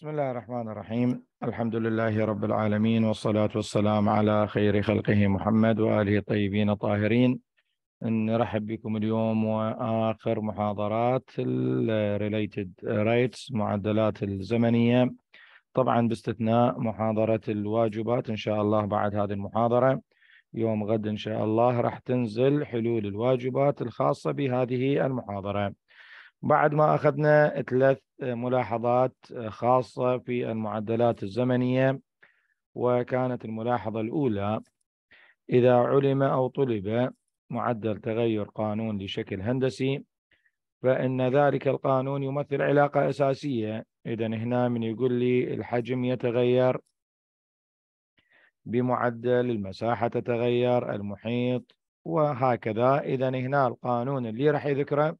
بسم الله الرحمن الرحيم. الحمد لله رب العالمين والصلاة والسلام على خير خلقه محمد وآله الطيبين الطاهرين. نرحب بكم اليوم وآخر محاضرات ال Related Rights معدلات الزمنية. طبعا باستثناء محاضرة الواجبات إن شاء الله بعد هذه المحاضرة. يوم غد إن شاء الله راح تنزل حلول الواجبات الخاصة بهذه المحاضرة. بعد ما أخذنا ثلاث ملاحظات خاصة في المعدلات الزمنية وكانت الملاحظة الأولى إذا علم أو طلب معدل تغير قانون لشكل هندسي فإن ذلك القانون يمثل علاقة أساسية. إذا هنا من يقول لي الحجم يتغير بمعدل المساحة تتغير المحيط وهكذا. إذا هنا القانون اللي راح يذكره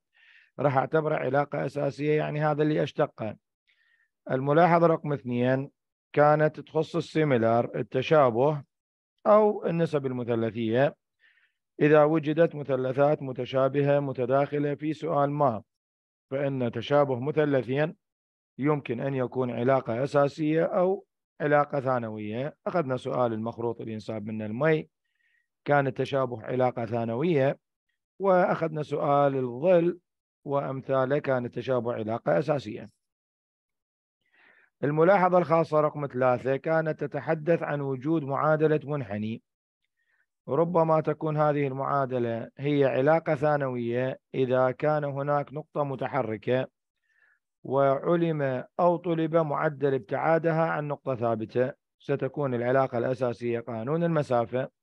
راح أعتبره علاقة أساسية يعني هذا اللي أشتقه. الملاحظة رقم اثنين كانت تخص السيميلار التشابه أو النسب المثلثية. إذا وجدت مثلثات متشابهة متداخلة في سؤال ما فإن تشابه مثلثين يمكن أن يكون علاقة أساسية أو علاقة ثانوية. أخذنا سؤال المخروط اللي ينساب منه المي. كان التشابه علاقة ثانوية وأخذنا سؤال الظل وأمثالة كان التشابه علاقة أساسية. الملاحظة الخاصة رقم ثلاثة كانت تتحدث عن وجود معادلة منحني. ربما تكون هذه المعادلة هي علاقة ثانوية إذا كان هناك نقطة متحركة وعلم أو طلب معدل ابتعادها عن نقطة ثابتة. ستكون العلاقة الأساسية قانون المسافة.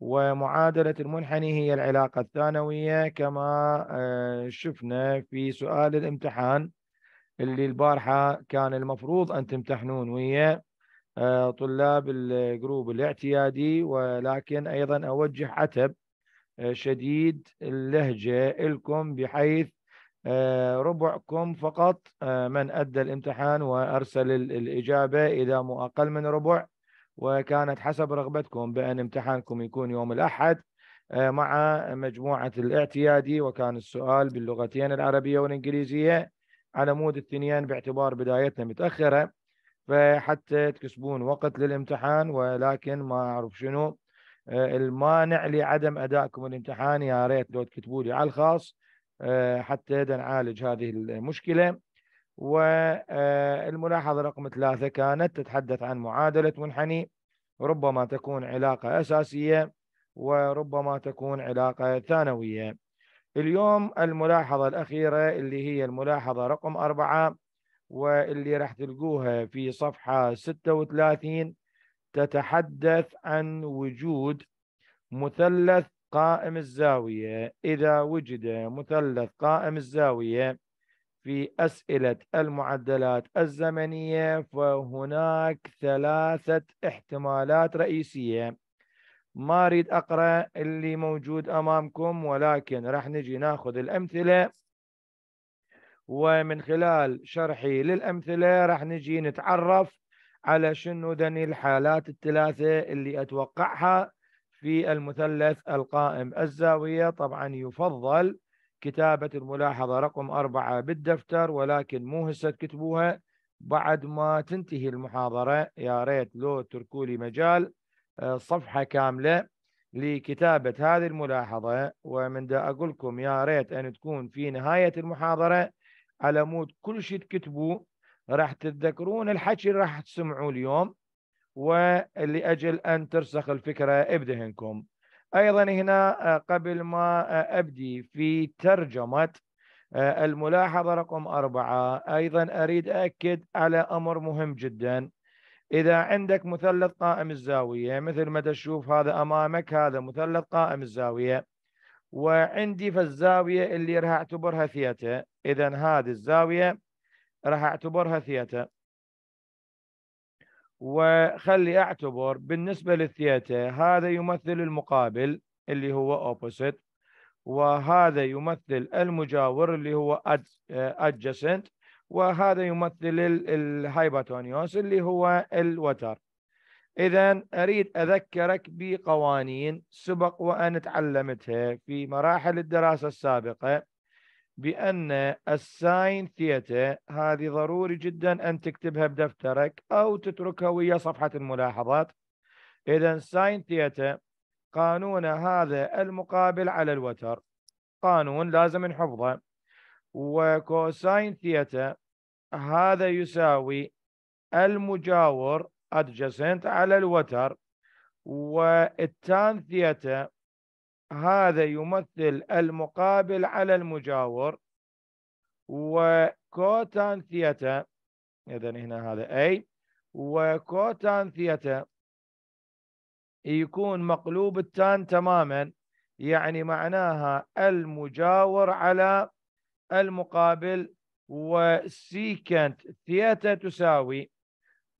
ومعادلة المنحني هي العلاقة الثانوية كما آه، شفنا في سؤال الامتحان اللي البارحة كان المفروض أن تمتحنون ويا آه، طلاب الجروب الاعتيادي ولكن أيضا أوجه عتب آه، شديد اللهجة لكم بحيث ربعكم فقط من أدى الامتحان وأرسل الإجابة إذا مو أقل من ربع. وكانت حسب رغبتكم بأن امتحانكم يكون يوم الأحد آه، مع مجموعة الاعتيادي. وكان السؤال باللغتين العربية والإنجليزية على مود الثنيان باعتبار بدايتنا متأخرة فحتى تكسبون وقت للامتحان. ولكن ما أعرف شنو آه، المانع لعدم أدائكم الامتحان. يا ريت لو تكتبوا لي على الخاص آه، حتى نعالج هذه المشكلة. والملاحظة رقم ثلاثة كانت تتحدث عن معادلة منحني ربما تكون علاقة أساسية وربما تكون علاقة ثانوية. اليوم الملاحظة الأخيرة اللي هي الملاحظة رقم أربعة واللي راح تلقوها في صفحة 36 تتحدث عن وجود مثلث قائم الزاوية. إذا وجد مثلث قائم الزاوية في أسئلة المعدلات الزمنية فهناك ثلاثة احتمالات رئيسية. ما أريد أقرأ اللي موجود أمامكم ولكن راح نجي ناخذ الأمثلة. ومن خلال شرحي للأمثلة راح نجي نتعرف على شنو ذني الحالات الثلاثة اللي أتوقعها في المثلث القائم. الزاوية طبعا يفضل كتابة الملاحظة رقم أربعة بالدفتر ولكن مو هسه تكتبوها. بعد ما تنتهي المحاضرة يا ريت لو تركوا لي مجال آه، صفحة كاملة لكتابة هذه الملاحظة. ومن دا أقول لكم يا ريت أن تكون في نهاية المحاضرة. على مود كل شيء تكتبوه راح تتذكرون الحكي راح تسمعوه اليوم. ولأجل أن ترسخ الفكرة بذهنكم أيضا هنا آه، قبل ما آه، أبدي في ترجمة آه، الملاحظة رقم أربعة. أيضا أريد أكد على أمر مهم جدا. إذا عندك مثلث قائم الزاوية مثل ما تشوف هذا أمامك هذا مثلث قائم الزاوية. وعندي في الزاوية اللي راح أعتبرها ثيتا. إذا هذه الزاوية راح أعتبرها ثيتا. وخلي اعتبر بالنسبة للثيتا هذا يمثل المقابل اللي هو opposite وهذا يمثل المجاور اللي هو adjacent وهذا يمثل ال hypotenuse اللي هو الوتر. إذا أريد أذكرك بقوانين سبق وأن تعلمتها في مراحل الدراسة السابقة. بأن ال sine theta هذه ضروري جدا أن تكتبها بدفترك أو تتركها ويا صفحة الملاحظات. إذا sine theta قانون هذا المقابل على الوتر. قانون لازم نحفظه. و cosine theta هذا يساوي المجاور adjacent على الوتر. وال tan theta هذا يمثل المقابل على المجاور. و cotan theta إذا هنا هذا أي و cotan theta يكون مقلوب ال tan تماما يعني معناها المجاور على المقابل و secant theta تساوي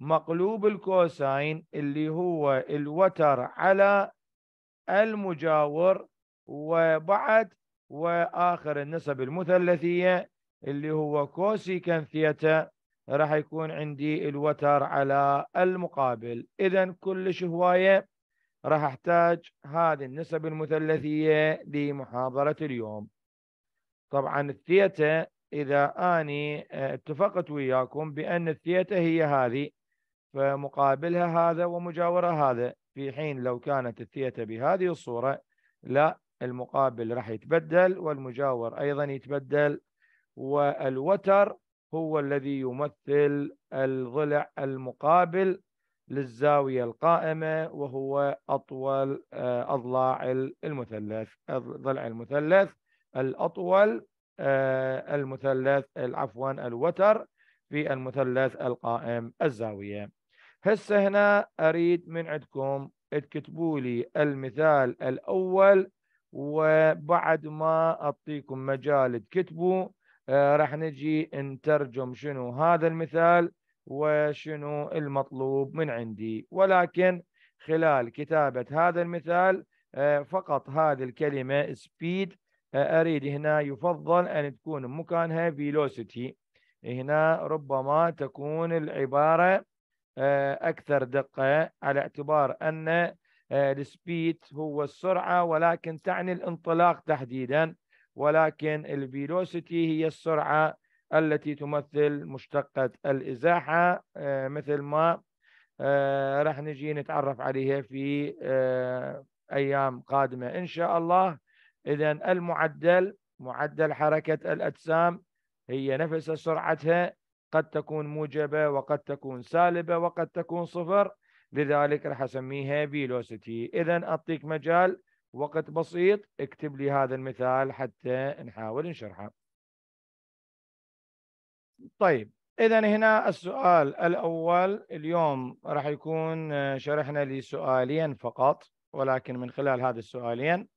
مقلوب ال cosine اللي هو الوتر على المجاور وبعد وآخر النسب المثلثية اللي هو cosecant theta راح يكون عندي الوتر على المقابل. إذا كلش هواية راح أحتاج هذه النسب المثلثية لمحاضرة اليوم. طبعا الثيتا إذا أني اتفقت وياكم بأن الثيتا هي هذه فمقابلها هذا ومجاورة هذا. في حين لو كانت الثيتا بهذه الصورة لا المقابل راح يتبدل والمجاور أيضا يتبدل والوتر هو الذي يمثل الضلع المقابل للزاوية القائمة وهو أطول آه، أضلاع المثلث ضلع المثلث الأطول آه، المثلث عفوا الوتر في المثلث القائم الزاوية. هسه هنا أريد من عندكم تكتبوا لي المثال الأول وبعد ما أعطيكم مجال تكتبوا آه راح نجي نترجم شنو هذا المثال وشنو المطلوب من عندي. ولكن خلال كتابة هذا المثال آه فقط هذه الكلمة speed آه أريد هنا يفضل أن تكون مكانها velocity. هنا ربما تكون العبارة أكثر دقة على اعتبار أن آه، السبيد هو السرعة ولكن تعني الانطلاق تحديدا ولكن الفيلوسيتي هي السرعة التي تمثل مشتقة الإزاحة. آه، مثل ما راح نجي نتعرف عليها في أيام قادمة إن شاء الله. إذا المعدل معدل حركة الأجسام هي نفس سرعتها. قد تكون موجبة وقد تكون سالبة وقد تكون صفر. لذلك راح أسميها فيلوسيتي إذا أعطيك مجال وقت بسيط اكتب لي هذا المثال حتى نحاول نشرحه. طيب إذا هنا السؤال الأول. اليوم راح يكون شرحنا لسؤالين فقط ولكن من خلال هذه السؤالين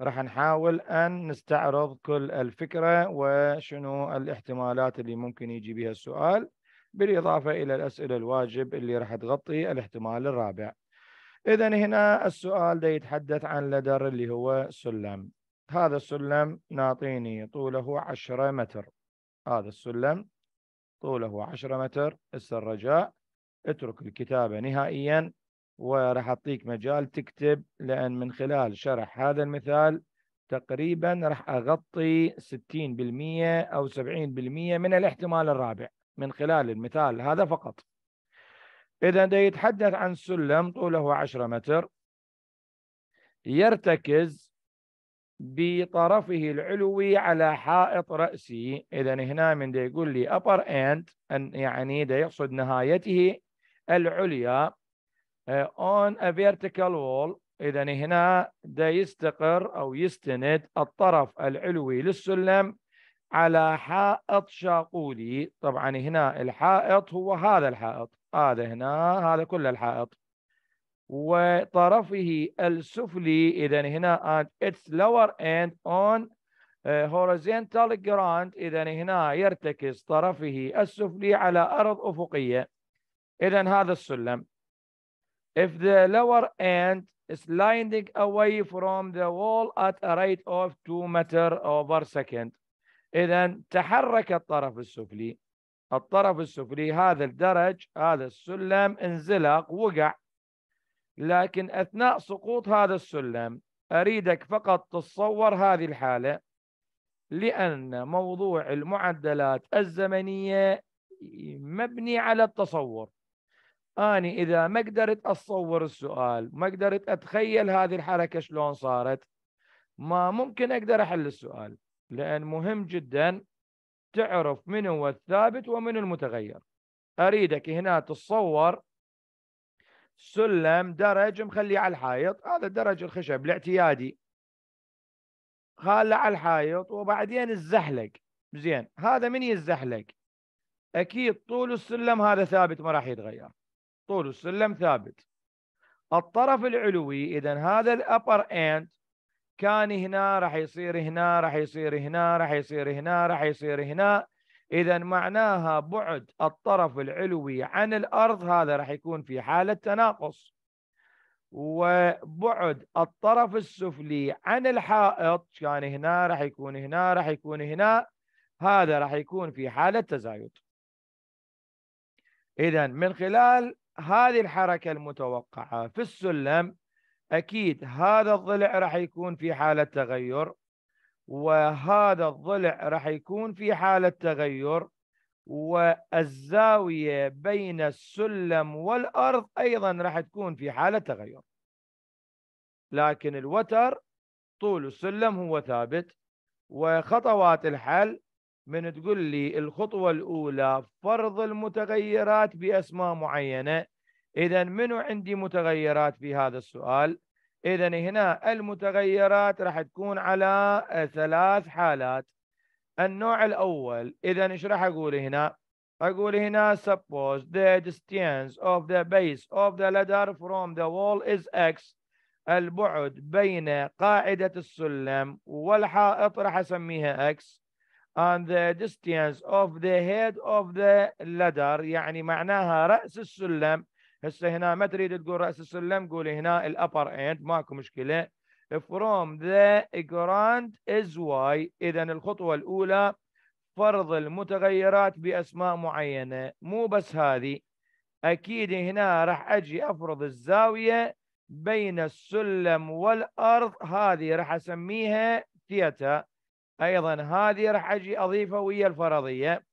راح نحاول أن نستعرض كل الفكرة وشنو الاحتمالات اللي ممكن يجي بها السؤال بالإضافة إلى الأسئلة الواجب اللي راح تغطي الاحتمال الرابع. إذا هنا السؤال ده يتحدث عن لدر اللي هو سلم. هذا السلم ناطيني طوله عشرة متر. هذا السلم طوله عشرة متر. الرجاء اترك الكتابة نهائيا. وراح أعطيك مجال تكتب لأن من خلال شرح هذا المثال تقريبا راح أغطي 60% أو 70% من الاحتمال الرابع من خلال المثال هذا فقط. إذا ده يتحدث عن سلم طوله 10 متر يرتكز بطرفه العلوي على حائط رأسي. إذا هنا من ده يقول لي upper end أن يعني ده يقصد نهايته العليا. On a vertical wall إذا هنا ده يستقر أو يستند الطرف العلوي للسلم على حائط شاقولي. طبعا هنا الحائط هو هذا الحائط هذا هنا هذا كل الحائط. وطرفه السفلي إذا هنا at its lower end on horizontal ground إذا هنا يرتكز طرفه السفلي على أرض أفقية. إذا هذا السلم. If the lower end is sliding away from the wall at a rate of 2 meter over second إذا تحرك الطرف السفلي. الطرف السفلي هذا الدرج هذا السلم انزلق وقع. لكن أثناء سقوط هذا السلم أريدك فقط تتصور هذه الحالة. لأن موضوع المعدلات الزمنية مبني على التصور. أني إذا ما قدرت أتصور السؤال ما قدرت أتخيل هذه الحركة شلون صارت ما ممكن أقدر أحل السؤال لأن مهم جدا تعرف من هو الثابت ومن المتغير. أريدك هنا تتصور سلم درج مخليه على الحائط هذا درج الخشب الاعتيادي خاله على الحائط وبعدين الزحلق. زين هذا من يزحلق؟ أكيد طول السلم هذا ثابت ما راح يتغير. طول السلم ثابت. الطرف العلوي اذا هذا الأبر اند كان هنا راح يصير هنا راح يصير هنا راح يصير هنا راح يصير هنا. اذا معناها بعد الطرف العلوي عن الأرض هذا راح يكون في حالة تناقص. وبعد الطرف السفلي عن الحائط كان هنا راح يكون هنا راح يكون هنا هذا راح يكون في حالة تزايد. إذا من خلال هذه الحركة المتوقعة في السلم أكيد هذا الضلع راح يكون في حالة تغير وهذا الضلع راح يكون في حالة تغير والزاوية بين السلم والأرض أيضا راح تكون في حالة تغير. لكن الوتر طول السلم هو ثابت وخطوات الحل من تقول لي الخطوة الأولى فرض المتغيرات بأسماء معينة. إذا منو عندي متغيرات في هذا السؤال؟ إذا هنا المتغيرات راح تكون على ثلاث حالات. النوع الأول إذا إيش راح أقول هنا؟ أقول هنا suppose the distance of the base of the ladder from the wall is x. البعد بين قاعدة السلم والحائط راح أسميها x. and the distance of the head of the ladder. يعني معناها رأس السلم. هسه هنا ما تريد تقول رأس السلم قولي هنا الأبر end. ماكو مشكلة. From the ground is y إذا الخطوة الأولى فرض المتغيرات بأسماء معينة. مو بس هذه. أكيد هنا راح أجي أفرض الزاوية بين السلم والأرض. هذه راح أسميها ثيتا أيضا هذه راح أجي أضيفها ويا الفرضية.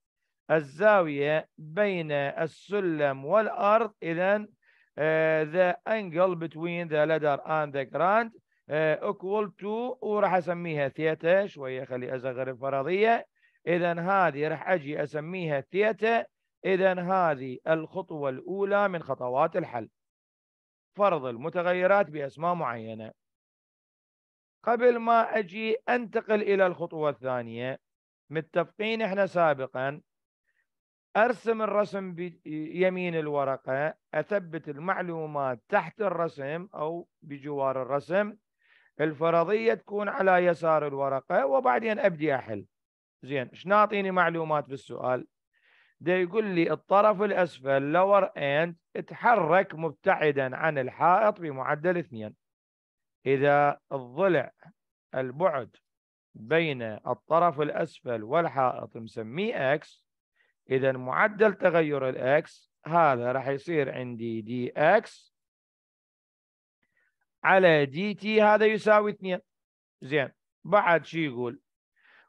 الزاوية بين السلم والأرض إذا uh, the angle between the ladder and the ground uh, equal to وراح أسميها ثيتا. شوية خلي أصغر الفرضية. إذا هذه راح أجي أسميها ثيتا. إذا هذه الخطوة الأولى من خطوات الحل. فرض المتغيرات بأسماء معينة. قبل ما أجي أنتقل إلى الخطوة الثانية متفقين إحنا سابقا؟ أرسم الرسم بيمين الورقة أثبت المعلومات تحت الرسم أو بجوار الرسم. الفرضية تكون على يسار الورقة وبعدين أبدي أحل. زين إيش نعطيني معلومات بالسؤال؟ ده يقول لي الطرف الأسفل lower end اتحرك مبتعدا عن الحائط بمعدل اثنين. إذا الضلع البعد بين الطرف الأسفل والحائط مسميه X إذا معدل تغير الإكس هذا راح يصير عندي دي على دي تي هذا يساوي اثنين. زين بعد شو يقول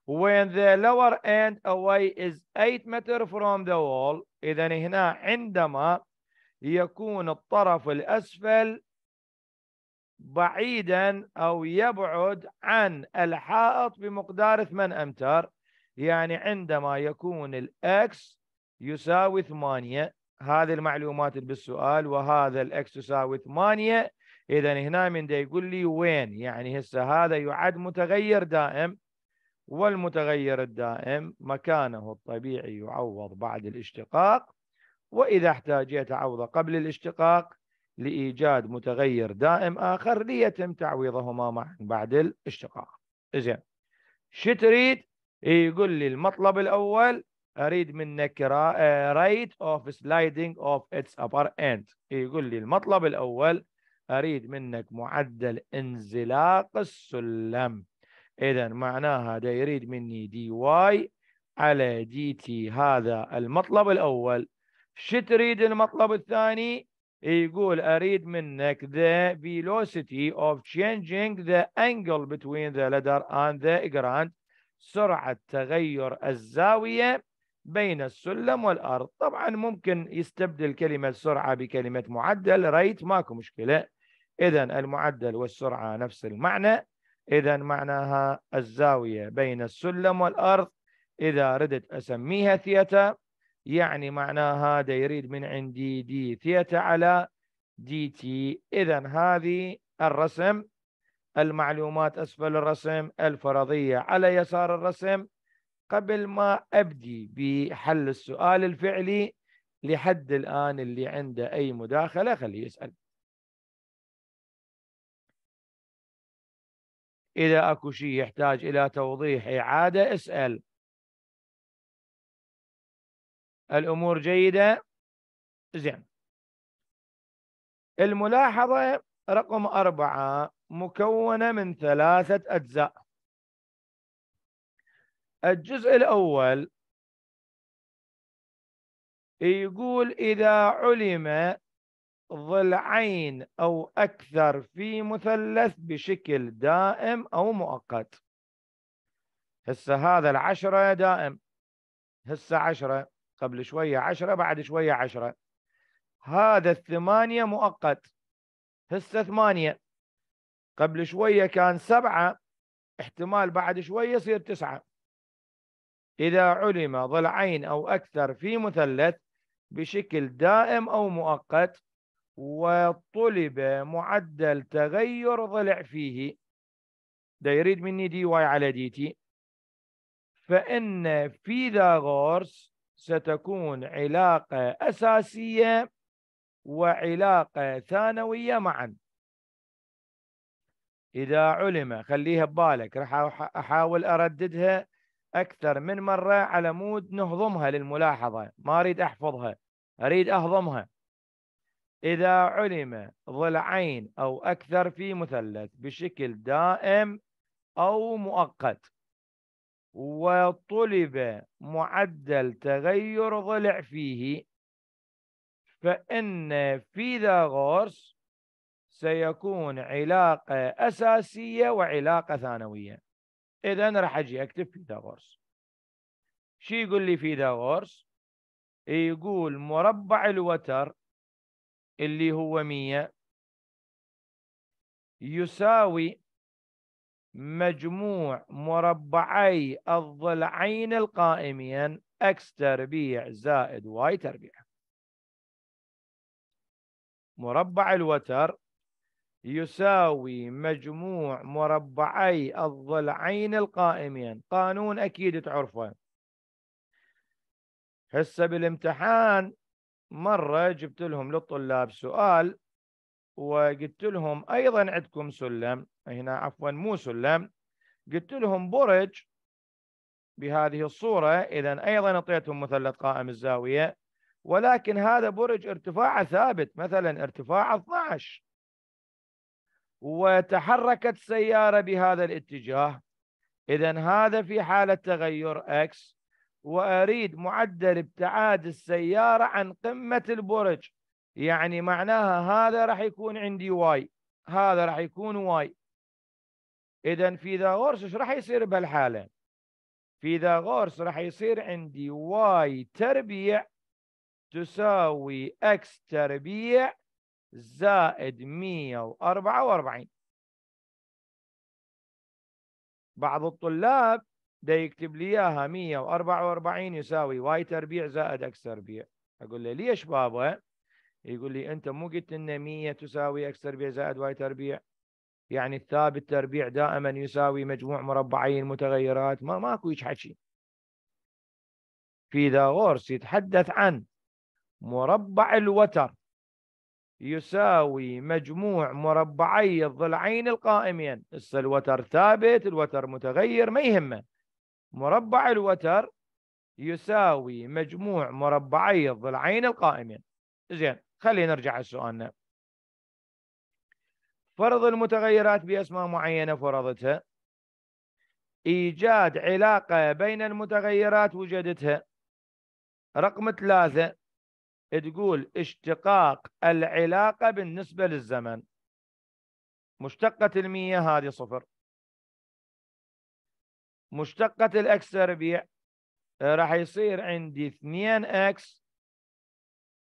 when the lower end away is 8 meter from the wall إذا هنا عندما يكون الطرف الأسفل بعيدا أو يبعد عن الحائط بمقدار 8 أمتار يعني عندما يكون الإكس يساوي 8 هذه المعلومات بالسؤال وهذا الإكس يساوي 8 إذا هنا من ده يقول لي وين؟ يعني هسه هذا يعد متغير دائم والمتغير الدائم مكانه الطبيعي يعوض بعد الاشتقاق. وإذا احتاجيت عوضه قبل الاشتقاق لإيجاد متغير دائم آخر ليتم تعويضهما معا بعد الاشتقاق. زين. شو تريد يقول لي المطلب الأول أريد منك rate of sliding of its upper end. يقول لي المطلب الأول أريد منك معدل انزلاق السلم. إذا معناها هذا يريد مني dy على dt هذا المطلب الأول. شو تريد المطلب الثاني؟ يقول أريد منك the velocity of changing the angle between the ladder and the ground. سرعة تغير الزاوية بين السلم والأرض. طبعا ممكن يستبدل كلمة سرعة بكلمة معدل. rate ماكو مشكلة. إذا المعدل والسرعة نفس المعنى. إذا معناها الزاوية بين السلم والأرض. إذا ردت أسميها ثيتا يعني معناها هذا يريد من عندي d theta على dt إذا هذه الرسم المعلومات أسفل الرسم الفرضية على يسار الرسم. قبل ما أبدي بحل السؤال الفعلي لحد الآن اللي عنده أي مداخلة خليه يسأل. إذا أكو شيء يحتاج إلى توضيح إعادة اسأل. الأمور جيدة. زين. الملاحظة رقم أربعة مكونة من ثلاثة أجزاء. الجزء الأول يقول إذا علم ضلعين أو أكثر في مثلث بشكل دائم أو مؤقت. هسه هذا العشرة دائم. هسه عشرة. قبل شوية عشرة بعد شوية عشرة. هذا الثمانية مؤقت. هسه ثمانية. قبل شوية كان سبعة. احتمال بعد شوية يصير تسعة. إذا علم ضلعين أو أكثر في مثلث بشكل دائم أو مؤقت وطلب معدل تغير ضلع فيه. ده يريد مني dy على dt فإن فيثاغورس ستكون علاقة أساسية وعلاقة ثانوية معا. إذا علم خليها ببالك راح أحاول أرددها أكثر من مرة على مود نهضمها للملاحظة. ما أريد أحفظها أريد أهضمها. إذا علم ضلعين أو أكثر في مثلث بشكل دائم أو مؤقت. وطلب معدل تغير ضلع فيه فإن فيثاغورس سيكون علاقة أساسية وعلاقة ثانوية. إذا راح أجي أكتب فيثاغورس. شو يقول لي فيثاغورس؟ يقول مربع الوتر اللي هو مية يساوي مجموع مربعي الضلعين القائمين. x تربيع زائد y تربيع. مربع الوتر يساوي مجموع مربعي الضلعين القائمين. قانون أكيد تعرفه. هسه بالامتحان مرة جبت لهم للطلاب سؤال وقلت لهم أيضا عندكم سلم. هنا عفوا مو سلم قلت لهم برج بهذه الصورة إذا أيضا أعطيتهم مثلث قائم الزاوية ولكن هذا برج ارتفاعه ثابت مثلا ارتفاعه 12 وتحركت سيارة بهذا الاتجاه. إذا هذا في حالة تغير X وأريد معدل ابتعاد السيارة عن قمة البرج. يعني معناها هذا راح يكون عندي y هذا راح يكون y إذا فيثاغورس إيش راح يصير بهالحالة؟ فيثاغورس راح يصير عندي y تربيع تساوي x تربيع زائد 144 بعض الطلاب ده يكتب لي إياها 144 يساوي y تربيع زائد x تربيع. أقول له ليش بابا؟ يقول لي أنت مو قلت إن 100 تساوي x تربيع زائد y تربيع. يعني الثابت تربيع دائما يساوي مجموع مربعي المتغيرات ما ماكو هيك حكي. فيثاغورس يتحدث عن مربع الوتر يساوي مجموع مربعي الضلعين القائمين. هسه الوتر ثابت الوتر متغير ما يهمه. مربع الوتر يساوي مجموع مربعي الضلعين القائمين. زين خلينا نرجع لسؤالنا فرض المتغيرات بأسماء معينة فرضتها. إيجاد علاقة بين المتغيرات وجدتها. رقم ثلاثة تقول اشتقاق العلاقة بالنسبة للزمن. مشتقة المية هذه صفر. مشتقة الإكس تربيع راح يصير عندي 2 x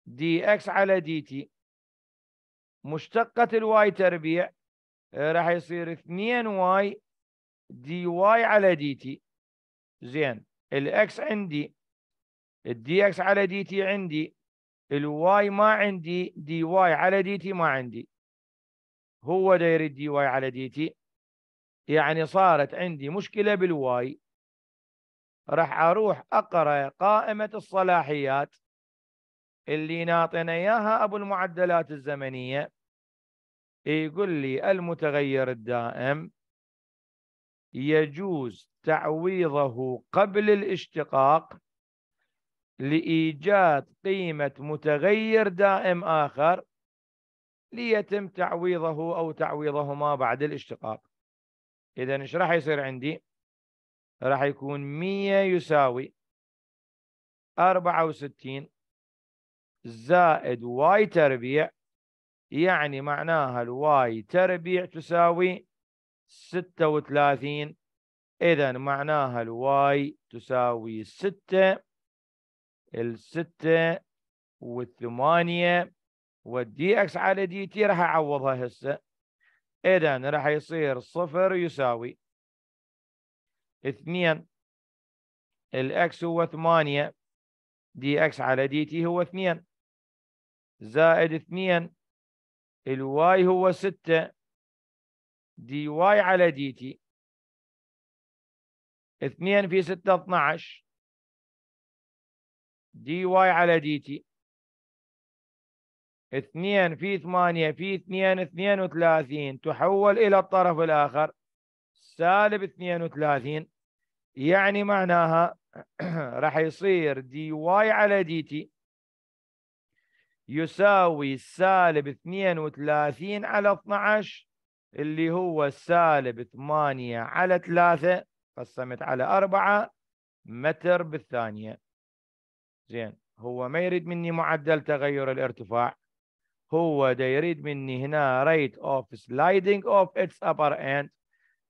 dx على dt. مشتقة ال y تربيع راح يصير 2 y dy على dt. زين ال x عندي ال dx على dt عندي ال y ما عندي dy على dt ما عندي. هو دا يريد dy على dt. يعني صارت عندي مشكلة بالواي. راح أروح أقرأ قائمة الصلاحيات اللي ناطينا إياها أبو المعدلات الزمنية. يقول لي المتغير الدائم يجوز تعويضه قبل الاشتقاق لإيجاد قيمة متغير دائم آخر ليتم تعويضه أو تعويضهما بعد الاشتقاق. إذا إيش راح يصير عندي؟ راح يكون مية يساوي أربعة وستين زائد y تربيع يعني معناها ال y تربيع تساوي ستة وثلاثين. إذا معناها ال y تساوي ستة الستة والثمانية وال dx على dt راح أعوضها هسه. اذا راح يصير صفر يساوي اثنين. ال x هو ثمانية dx على dt هو اثنين. زائد اثنين ال y هو ستة dy على dt. اثنين في ستة اثناعش. dy على dt. اثنين في ثمانية في اثنين اثنين وثلاثين. تحول إلى الطرف الآخر. سالب اثنين وثلاثين. يعني معناها راح يصير dy على dt. يساوي سالب اثنين وثلاثين على 12 اللي هو سالب ثمانية على ثلاثة قسمت على أربعة متر بالثانية. زين هو ما يريد مني معدل تغير الارتفاع هو دا يريد مني هنا rate of sliding of its upper end.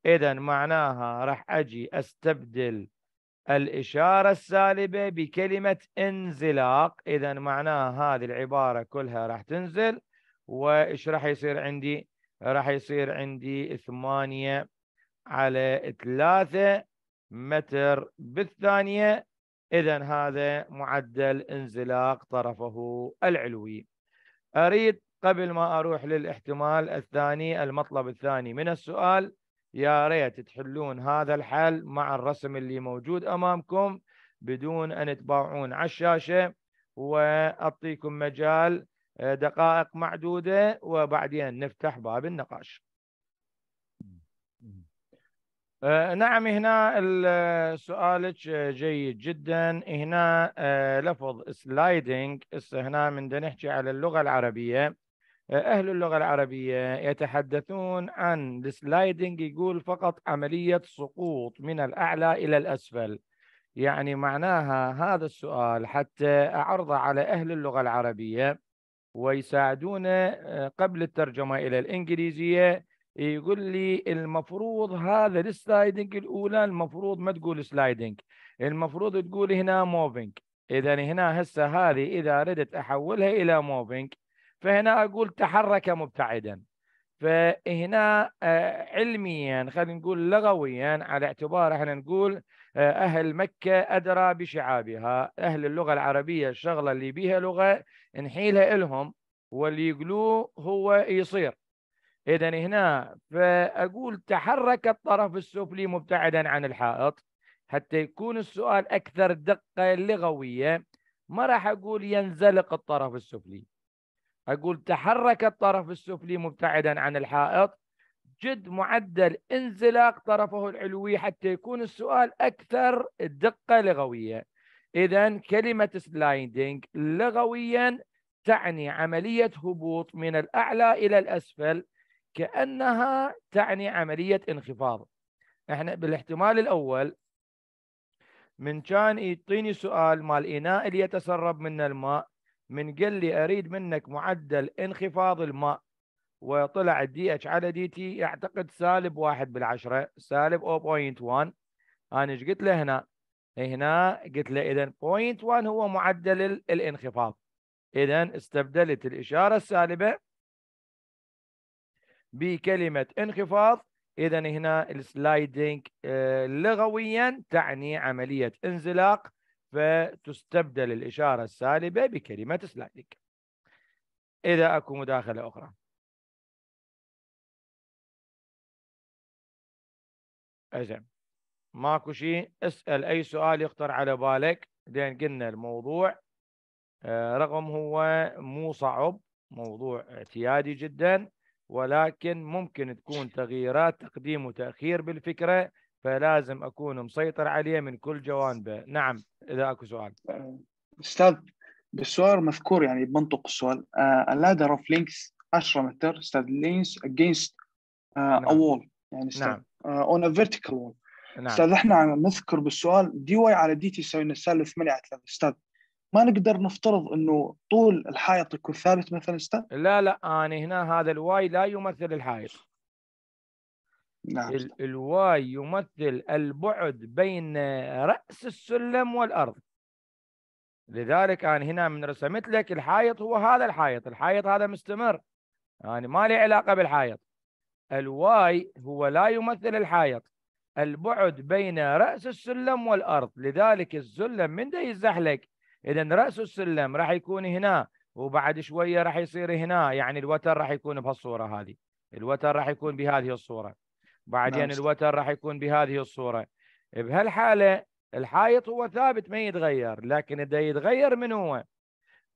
إذا معناها راح أجي أستبدل الإشارة السالبة بكلمة انزلاق. إذا معناها هذه العبارة كلها راح تنزل. وإيش راح يصير عندي؟ راح يصير عندي ثمانية على ثلاثة متر بالثانية. إذا هذا معدل انزلاق طرفه العلوي. أريد قبل ما أروح للاحتمال الثاني المطلب الثاني من السؤال يا ريت تحلون هذا الحل مع الرسم اللي موجود أمامكم بدون أن تباوعون على الشاشة وأعطيكم مجال آه، دقائق معدودة وبعدين نفتح باب النقاش. آه، نعم هنا سؤالك جيد جدا. هنا آه، لفظ sliding هنا من نحكي على اللغة العربية. آه، أهل اللغة العربية يتحدثون عن ال sliding يقول فقط عملية سقوط من الأعلى إلى الأسفل. يعني معناها هذا السؤال حتى أعرضه على أهل اللغة العربية ويساعدونا قبل الترجمة إلى الإنجليزية. يقول لي المفروض هذا ال sliding الأولى المفروض ما تقول sliding المفروض تقول هنا moving. اذا هنا هسه هذه إذا ردت أحولها إلى moving فهنا أقول تحرك مبتعدا. فهنا آه، علميا خلينا نقول لغويا على اعتبار إحنا نقول آه، أهل مكة أدرى بشعابها. أهل اللغة العربية الشغلة اللي بيها لغة نحيلها لهم واللي يقولوه هو يصير. إذا هنا فأقول تحرك الطرف السفلي مبتعدا عن الحائط. حتى يكون السؤال أكثر دقة لغوية ما راح أقول ينزلق الطرف السفلي. أقول تحرك الطرف السفلي مبتعدا عن الحائط. جد معدل انزلاق طرفه العلوي حتى يكون السؤال أكثر دقة لغوية إذا كلمة سلايدنج لغويا تعني عملية هبوط من الأعلى إلى الأسفل كأنها تعني عملية انخفاض. إحنا بالاحتمال الأول من كان يعطيني سؤال مال إناء اللي يتسرب منه الماء من قال لي أريد منك معدل انخفاض الماء. وطلع الدي اتش على دي تي يعتقد سالب واحد بالعشرة سالب 0.1 أنا إيش قلت له هنا؟ هنا قلت له اذا point 1 هو معدل الانخفاض. اذا استبدلت الإشارة السالبة بكلمة انخفاض. اذا هنا ال sliding آه، لغويا تعني عملية انزلاق. فتستبدل الإشارة السالبة بكلمة sliding إذا أكو مداخلة أخرى. زين ماكو شيء. اسأل أي سؤال يخطر على بالك. لأن قلنا الموضوع آه، رغم هو مو صعب موضوع اعتيادي جدا ولكن ممكن تكون تغييرات تقديم وتأخير بالفكرة فلازم أكون مسيطر عليه من كل جوانبه. نعم. إذا أكو سؤال. أستاذ بالسؤال مذكور يعني بمنطق السؤال. ladder of length 10 متر أستاذ uh, نعم. a wall. يعني أستاذ a vertical wall. نعم. أستاذ إحنا نذكر بالسؤال dy على dt يساوي لنا سالب 8 على 3 أستاذ ما نقدر نفترض إنه طول الحائط يكون ثابت مثلا أستاذ؟ لا لا أنا هنا هذا ال y لا يمثل الحائط. نعم. ال y يمثل البعد بين رأس السلم والأرض. لذلك أنا هنا من رسمت لك الحائط هو هذا الحائط الحائط هذا مستمر. يعني ما له علاقة بالحائط. ال y هو لا يمثل الحائط. البعد بين رأس السلم والأرض. لذلك السلم من ده يزحلق اذا رأس السلم راح يكون هنا وبعد شوية راح يصير هنا. يعني الوتر راح يكون بهالصورة هذه. الوتر راح يكون بهذه الصورة. بعدين نعم. الوتر راح يكون بهذه الصورة. بهالحالة الحائط هو ثابت ما يتغير لكن إذا يتغير من هو؟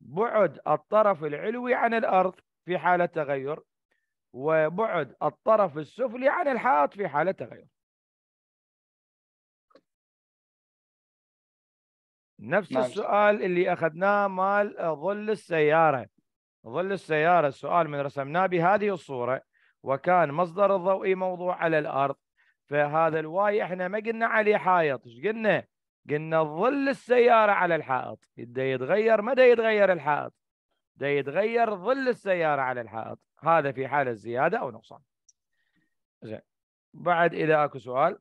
بعد الطرف العلوي عن الأرض في حالة تغير وبعد الطرف السفلي عن الحائط في حالة تغير. نفس نعم. السؤال اللي أخذناه مال ظل السيارة. ظل السيارة السؤال من رسمناه بهذه الصورة. وكان مصدر الضوئي موضوع على الأرض. فهذا الواي إحنا ما قلنا عليه حائط. إيش قلنا؟ قلنا ظل السيارة على الحائط. بده يتغير. مدى يتغير الحائط؟ بده يتغير ظل السيارة على الحائط. هذا في حالة زيادة أو نقصان. زين. بعد إذا أكو سؤال.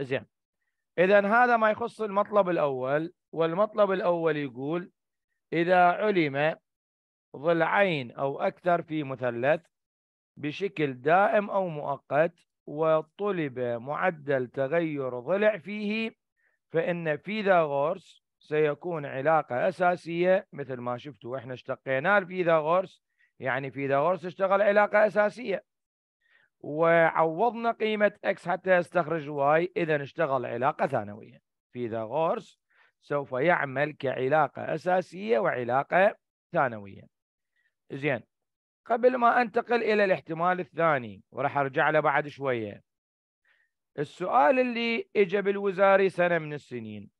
زين. إذا هذا ما يخص المطلب الأول. والمطلب الأول يقول إذا علم ضلعين أو أكثر في مثلث بشكل دائم أو مؤقت وطلب معدل تغير ضلع فيه فإن فيثاغورس سيكون علاقة أساسية مثل ما شفتوا إحنا اشتقينا الفيثاغورس يعني فيثاغورس اشتغل علاقة أساسية. وعوضنا قيمة x حتى يستخرج y إذا اشتغل علاقة ثانوية. فيثاغورس سوف يعمل كعلاقة أساسية وعلاقة ثانوية. زين. قبل ما أنتقل إلى الاحتمال الثاني وراح أرجع له بعد شوية. السؤال اللي إجا بالوزاري سنة من السنين.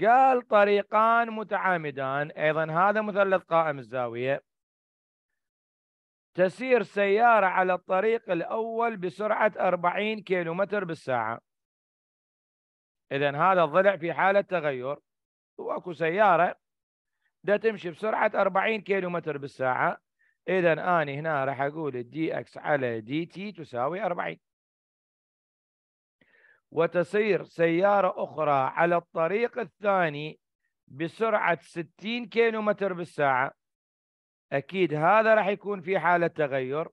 قال طريقان متعامدان أيضا هذا مثلث قائم الزاوية. تسير سيارة على الطريق الأول بسرعة 40 كيلومتر بالساعة. إذا هذا الضلع في حالة تغير. وأكو سيارة ده تمشي بسرعة 40 كيلومتر بالساعة. إذا أنا هنا راح أقول ال dx على dt تساوي 40 وتسير سيارة أخرى على الطريق الثاني بسرعة 60 كيلومتر بالساعة. أكيد هذا راح يكون في حالة تغير.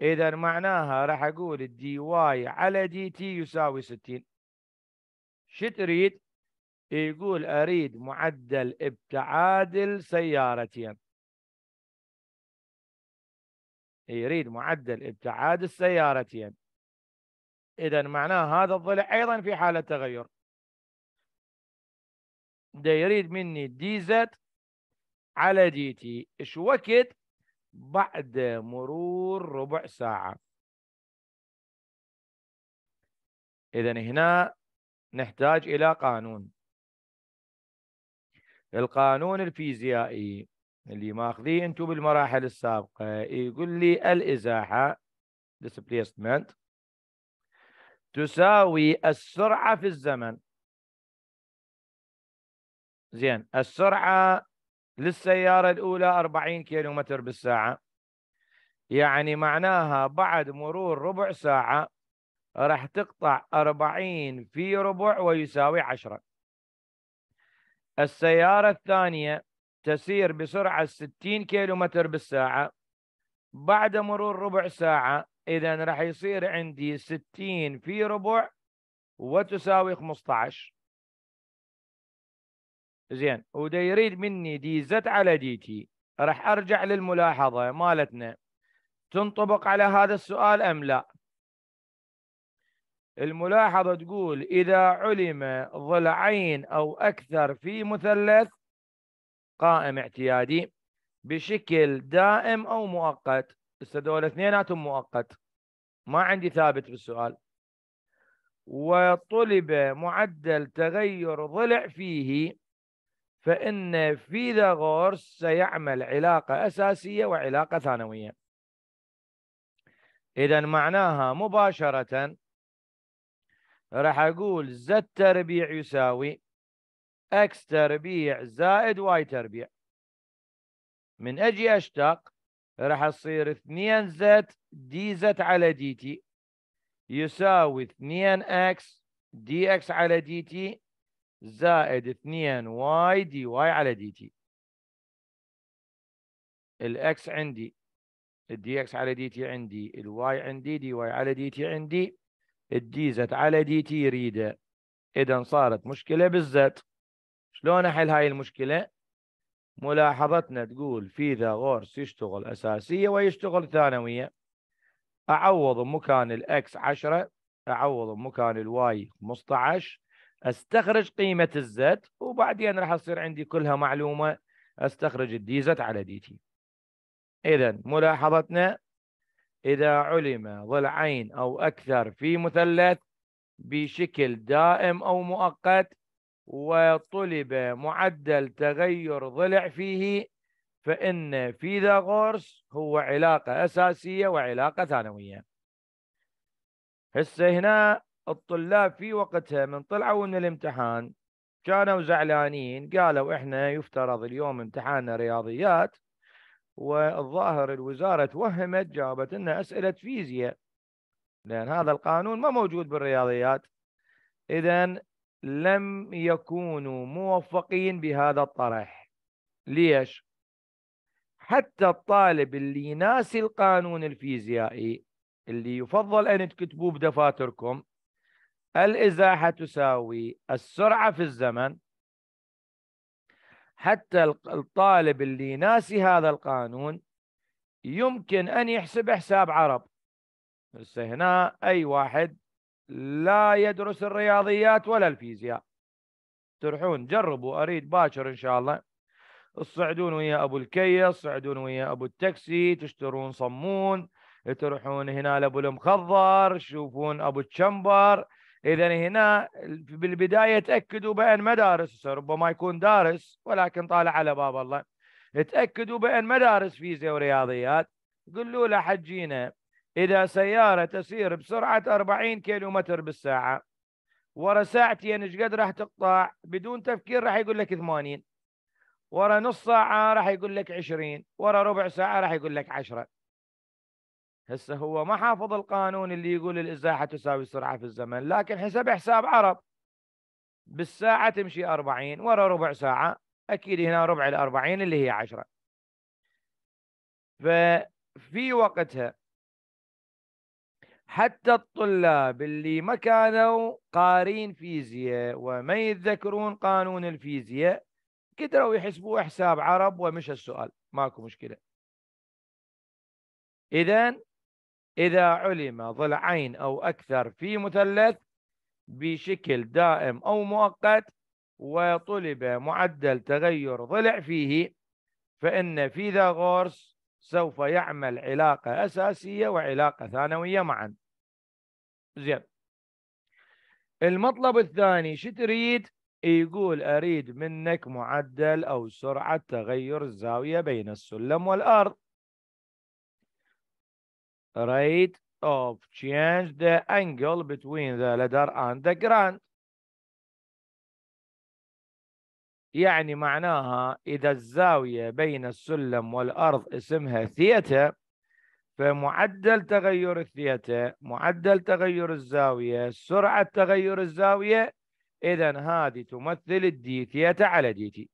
إذا معناها راح أقول ال dy على dt يساوي 60 شو تريد؟ يقول أريد معدل ابتعاد السيارتين يريد معدل ابتعاد السيارتين إذا معناه هذا الضلع أيضا في حالة تغير. ده يريد مني دي زد على دي تي. إيش وقت؟ بعد مرور ربع ساعة. إذا هنا نحتاج إلى قانون. القانون الفيزيائي اللي ماخذيه أنتم بالمراحل السابقة يقول لي الإزاحة displacement تساوي السرعة في الزمن. زين السرعة للسيارة الأولى 40 كيلو متر بالساعة. يعني معناها بعد مرور ربع ساعة راح تقطع أربعين في ربع ويساوي عشرة. السيارة الثانية تسير بسرعة ستين كيلو متر بالساعة. بعد مرور ربع ساعة إذا راح يصير عندي ستين في ربع وتساوي خمسة عشر زين وده يريد مني دي زت على دي تي. راح أرجع للملاحظة مالتنا. تنطبق على هذا السؤال أم لا؟ الملاحظة تقول إذا علم ضلعين أو أكثر في مثلث قائم اعتيادي بشكل دائم أو مؤقت. هسه اثنيناتهم مؤقت. ما عندي ثابت في السؤال وطلب معدل تغير ضلع فيه فإن فيثاغورس سيعمل علاقة أساسية وعلاقة ثانوية. إذا معناها مباشرة راح أقول z تربيع يساوي x تربيع زائد y تربيع. من أجي أشتق راح تصير 2 z dz على dt يساوي 2 x dx على dt زائد 2 y dy على dt ال x عندي ال dx على dt عندي ال y عندي dy على dt عندي. ال dz على dt يريده. إذا صارت مشكلة بال z شلون أحل هاي المشكلة؟ ملاحظتنا تقول فيثاغورس يشتغل أساسية ويشتغل ثانوية. أعوض مكان ال x 10 أعوض مكان ال y 15 أستخرج قيمة ال z وبعدين راح تصير عندي كلها معلومة. أستخرج ال dz على dt إذا ملاحظتنا إذا علم ضلعين أو أكثر في مثلث بشكل دائم أو مؤقت وطلب معدل تغير ضلع فيه فإن فيثاغورس هو علاقة أساسية وعلاقة ثانوية. هسه هنا الطلاب في وقتها من طلعوا من الامتحان كانوا زعلانين قالوا إحنا يفترض اليوم امتحاننا رياضيات والظاهر الوزارة توهمت جابت لنا أسئلة فيزياء لأن هذا القانون ما موجود بالرياضيات. إذا لم يكونوا موفقين بهذا الطرح. ليش؟ حتى الطالب اللي يناسي القانون الفيزيائي اللي يفضل أن تكتبوه بدفاتركم الإزاحة تساوي السرعة في الزمن حتى الطالب اللي ناسي هذا القانون يمكن أن يحسب حساب عرب. بس هنا أي واحد لا يدرس الرياضيات ولا الفيزياء. تروحون جربوا أريد باكر إن شاء الله. تصعدون ويا أبو الكيس تصعدون ويا أبو التاكسي تشترون صمون. تروحون هنا لأبو المخضر تشوفون أبو الشمبر اذا هنا بالبداية تأكدوا بأن مدارس ربما يكون دارس ولكن طالع على باب الله. تأكدوا بأن مدارس فيزياء ورياضيات. قولوا له حجينا إذا سيارة تسير بسرعة 40 كيلو متر بالساعة ورا ساعتين إيش قد راح تقطع؟ بدون تفكير راح يقول لك 80 ورا نص ساعة راح يقول لك 20 ورا ربع ساعة راح يقول لك 10 هسه هو ما حافظ القانون اللي يقول الإزاحة تساوي السرعة في الزمن لكن حسب حساب عرب. بالساعة تمشي 40 ورا ربع ساعة أكيد هنا ربع الأربعين اللي هي عشرة. ففي وقتها حتى الطلاب اللي ما كانوا قارين فيزياء وما يتذكرون قانون الفيزياء قدروا يحسبوا حساب عرب ومشى السؤال. ماكو مشكلة. إذن إذا علم ضلعين أو أكثر في مثلث بشكل دائم أو مؤقت وطلب معدل تغير ضلع فيه فإن فيثاغورس سوف يعمل علاقة أساسية وعلاقة ثانوية معا. زين. المطلب الثاني شو تريد يقول أريد منك معدل أو سرعة تغير الزاوية بين السلم والأرض. Rate of change the angle between the ladder and the ground يعني معناها إذا الزاوية بين السلم والأرض اسمها ثيتا فمعدل تغير الثيتا معدل تغير الزاوية سرعة تغير الزاوية إذا هذه تمثل ال d theta على dt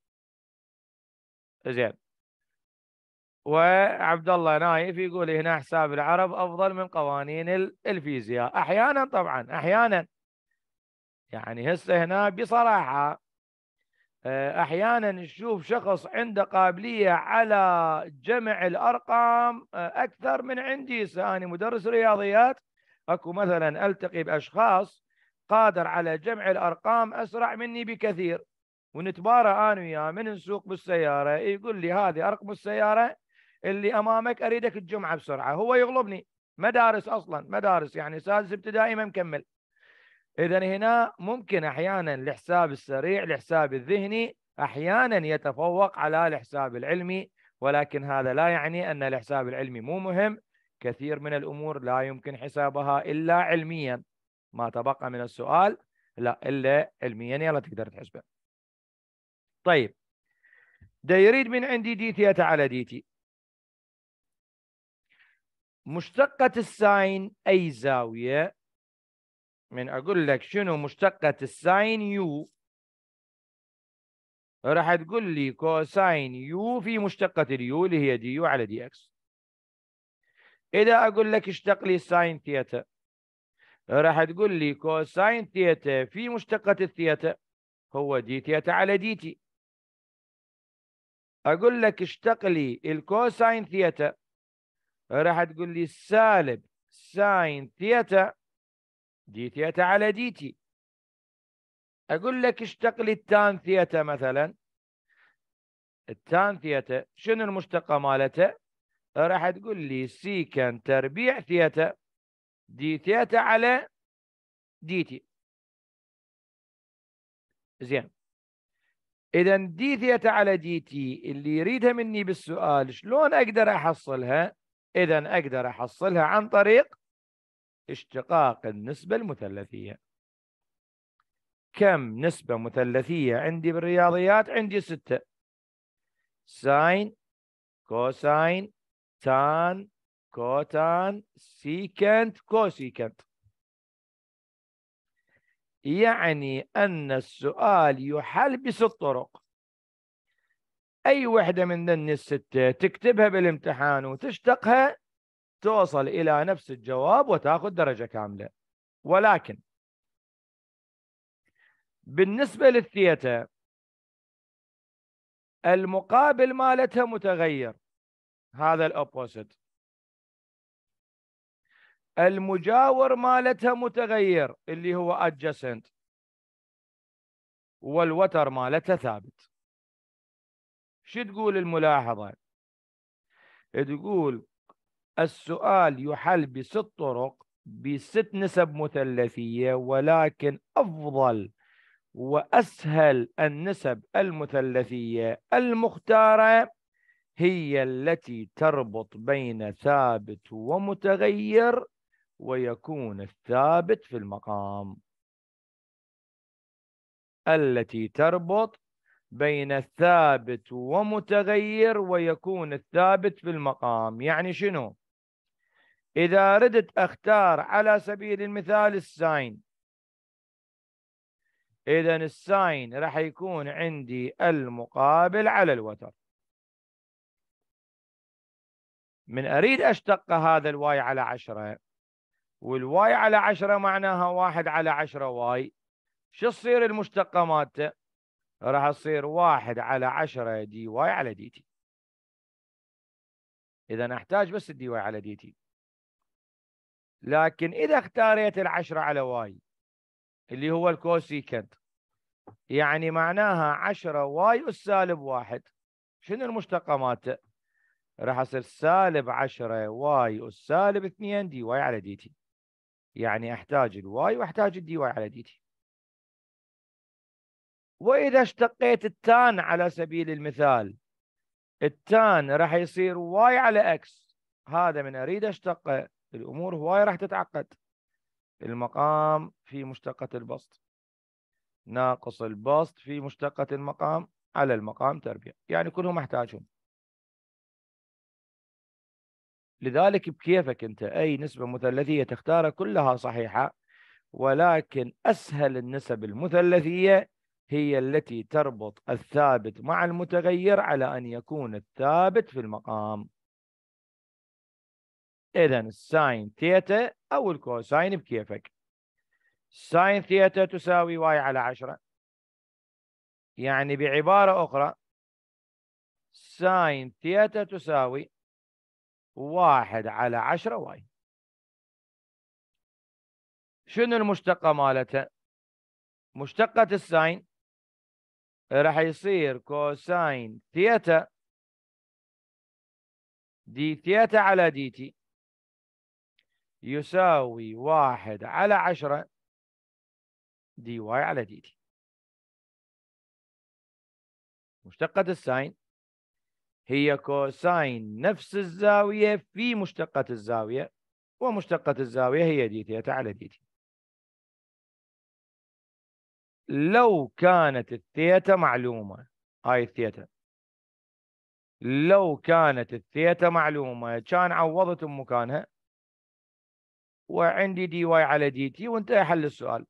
زين. وعبد الله نايف يقول هنا حساب العرب أفضل من قوانين الفيزياء. أحيانا طبعا أحيانا. يعني هسه هنا بصراحة آه، أحيانا نشوف شخص عنده قابلية على جمع الأرقام آه، أكثر من عندي. أنا مدرس رياضيات أكو مثلا ألتقي بأشخاص قادر على جمع الأرقام أسرع مني بكثير. ونتبارى أنا وياه من نسوق بالسيارة يقول لي هذه أرقم السيارة اللي أمامك أريدك تجمعها بسرعة. هو يغلبني. مدارس أصلا مدارس يعني سادس ابتدائي ما مكمل. إذا هنا ممكن أحيانا الحساب السريع الحساب الذهني أحيانا يتفوق على الحساب العلمي ولكن هذا لا يعني أن الحساب العلمي مو مهم. كثير من الأمور لا يمكن حسابها إلا علميا. ما تبقى من السؤال لا إلا علميا. يلا تقدر تحسبه. طيب. ده يريد من عندي d theta على dt مشتقة ال sine أي زاوية؟ من أقول لك شنو مشتقة ال sine u؟ راح تقول لي cosine u في مشتقة ال u اللي هي du على dx. إذا أقول لك اشتق لي sine theta راح تقول لي cosine theta في مشتقة الثيتا هو d theta على dt. أقول لك اشتق لي ال cosine theta راح تقول لي سالب sine theta d theta على dt. أقول لك اشتق لي ال tan theta مثلا. ال tan theta شنو المشتقة مالته؟ راح تقول لي secant تربيع theta d theta على dt. زين. إذا d theta على dt اللي يريدها مني بالسؤال شلون أقدر أحصلها؟ إذا أقدر أحصلها عن طريق اشتقاق النسبة المثلثية. كم نسبة مثلثية عندي بالرياضيات؟ عندي ستة. sine cosine tan cotan secant cosecant. يعني أن السؤال يحل بست طرق. أي وحدة من ذن الستة تكتبها بالامتحان وتشتقها توصل إلى نفس الجواب وتأخذ درجة كاملة. ولكن بالنسبة للثيتا المقابل مالتها متغير. هذا الأوبوسيت المجاور مالتها متغير اللي هو adjacent. والوتر مالتها ثابت. شو تقول الملاحظة؟ تقول السؤال يحل بست طرق بست نسب مثلثية ولكن أفضل وأسهل النسب المثلثية المختارة هي التي تربط بين ثابت ومتغير ويكون الثابت في المقام. التي تربط بين الثابت ومتغير ويكون الثابت في المقام. يعني شنو؟ إذا ردت أختار على سبيل المثال ال sine. إذا ال sine راح يكون عندي المقابل على الوتر. من أريد أشتق هذا ال y على عشرة وال y على عشرة معناها واحد على عشرة y. شو تصير المشتقة مالته راح تصير واحد على عشرة dy على dt. إذا أحتاج بس ال dy على dt. لكن إذا اختاريت العشرة على y اللي هو ال cosecant يعني معناها عشرة y السالب واحد. شنو المشتقة مالته؟ راح يصير سالب عشرة y السالب اثنين dy على dt. يعني أحتاج ال y وأحتاج ال dy على dt. وإذا اشتقيت ال tan على سبيل المثال التان راح يصير y على x. هذا من أريد أشتقه. الأمور هواية راح تتعقد. المقام في مشتقة البسط. ناقص البسط في مشتقة المقام على المقام تربيع. يعني كلهم احتاجهم لذلك بكيفك أنت. أي نسبة مثلثية تختارها كلها صحيحة ولكن أسهل النسب المثلثية هي التي تربط الثابت مع المتغير على أن يكون الثابت في المقام. إذا ال sine theta أو ال cosine بكيفك. sine theta تساوي y على عشرة. يعني بعبارة أخرى sine theta تساوي واحد على عشرة y شنو المشتقة مالتها مشتقة ال sine راح يصير cosine theta d theta على dt يساوي واحد على عشرة dy على dt مشتقة ال sine. هي cosine نفس الزاوية في مشتقة الزاوية ومشتقة الزاوية هي d theta على dt لو كانت الثيتا معلومة. هاي الثيتا. لو كانت الثيتا معلومة كان عوضت مكانها وعندي dy على dt وانتهى حل السؤال.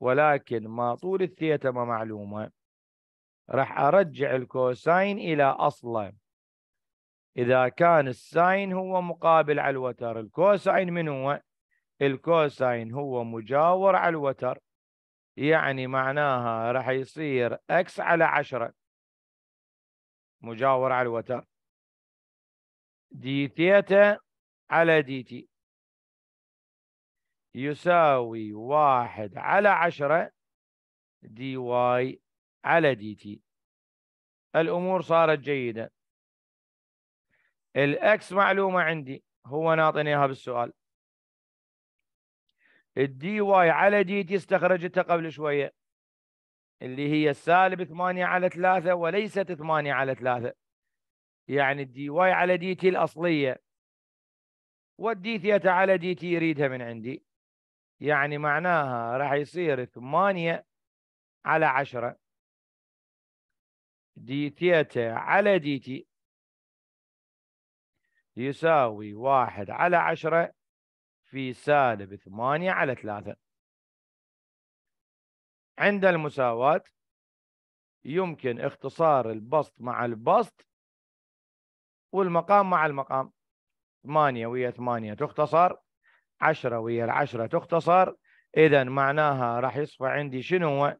ولكن ما طول الثيتا ما معلومة. راح أرجع ال cosine إلى أصله. إذا كان ال sine هو مقابل على الوتر ال cosine من هو؟ ال cosine هو مجاور على الوتر. يعني معناها راح يصير x على عشرة. مجاور على الوتر. d theta على dt يساوي واحد على عشرة. dy على dt الأمور صارت جيدة. ال x معلومة عندي. هو ناطني إياها بالسؤال. ال dy على dt استخرجتها قبل شوية اللي هي سالب 8 على 3 وليست 8 على 3 يعني ال dy على dt الأصلية وال d theta على dt يريدها من عندي. يعني معناها راح يصير 8 على 10 دي ثيتا على دي تي يساوي واحد على عشرة. في سالب ثمانية على ثلاثة. عند المساواة يمكن اختصار البسط مع البسط والمقام مع المقام. ثمانية ويا ثمانية تختصر عشرة ويا العشرة تختصر. إذا معناها راح يصفى عندي شنو؟ هو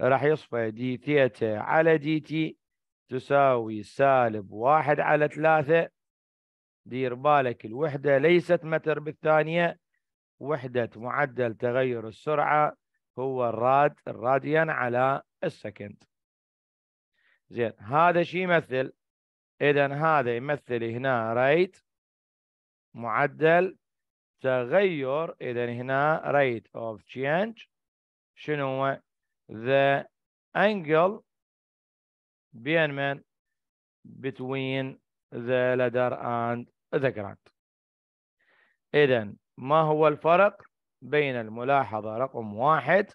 راح يصفى d theta على dt تساوي سالب واحد على ثلاثة. دير بالك الوحدة ليست متر بالثانية. وحدة معدل تغير السرعة هو ال rad ال radian على ال second. زين هذا شي يمثل؟ إذا هذا يمثل هنا ريت معدل تغير. إذا هنا rate of change شنو هو؟ the angle بين من؟ between the ladder and the ground إذا ما هو الفرق بين الملاحظة رقم واحد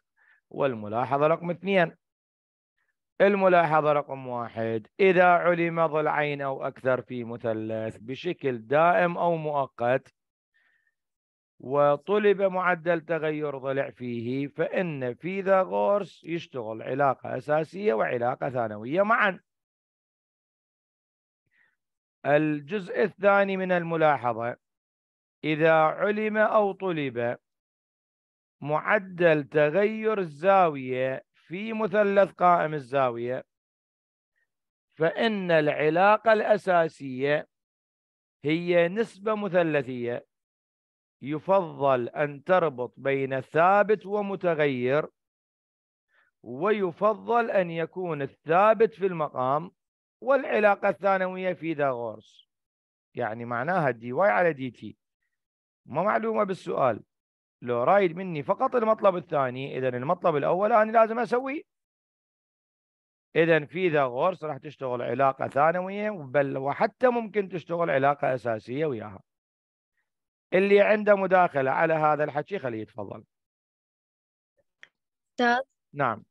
والملاحظة رقم اثنين؟ الملاحظة رقم واحد إذا علم ضلعين أو أكثر في مثلث بشكل دائم أو مؤقت وطلب معدل تغير ضلع فيه فإن فيثاغورس يشتغل علاقة أساسية وعلاقة ثانوية معا. الجزء الثاني من الملاحظة إذا علم أو طلب معدل تغير الزاوية في مثلث قائم الزاوية فإن العلاقة الأساسية هي نسبة مثلثية. يفضل أن تربط بين ثابت ومتغير ويفضل أن يكون الثابت في المقام. والعلاقة الثانوية فيثاغورس يعني معناها dy على dt. ما معلومة بالسؤال. لو رايد مني فقط المطلب الثاني إذا المطلب الأول أنا لازم أسويه. إذا فيثاغورس راح تشتغل علاقة ثانوية بل وحتى ممكن تشتغل علاقة أساسية وياها. اللي عنده مداخلة على هذا الحكي خليه يتفضل. أستاذ؟ نعم.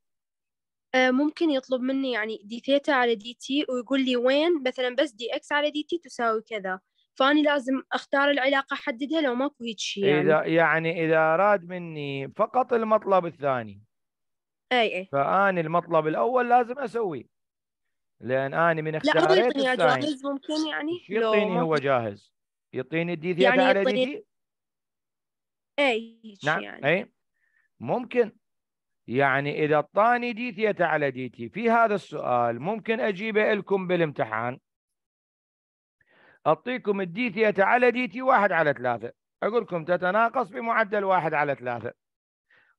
ممكن يطلب مني يعني d theta على dt ويقول لي وين؟ مثلا بس dx على dt تساوي كذا. فأني لازم أختار العلاقة أحددها لو ماكو هيك شيء يعني. اذا يعني إذا أراد مني فقط المطلب الثاني. أي أي. فأني المطلب الأول لازم أسويه. لأن أني من اختاريت لا هو يعطيني جاهز ممكن يعني؟ يعطيني هو جاهز؟ يعطيني ال d theta يعني على dt؟ أي نعم يعني. أي. ممكن. يعني إذا اعطاني d theta على dt في هذا السؤال ممكن أجيبه لكم بالامتحان. أعطيكم ال d theta على dt واحد على ثلاثة. أقول لكم تتناقص بمعدل واحد على ثلاثة.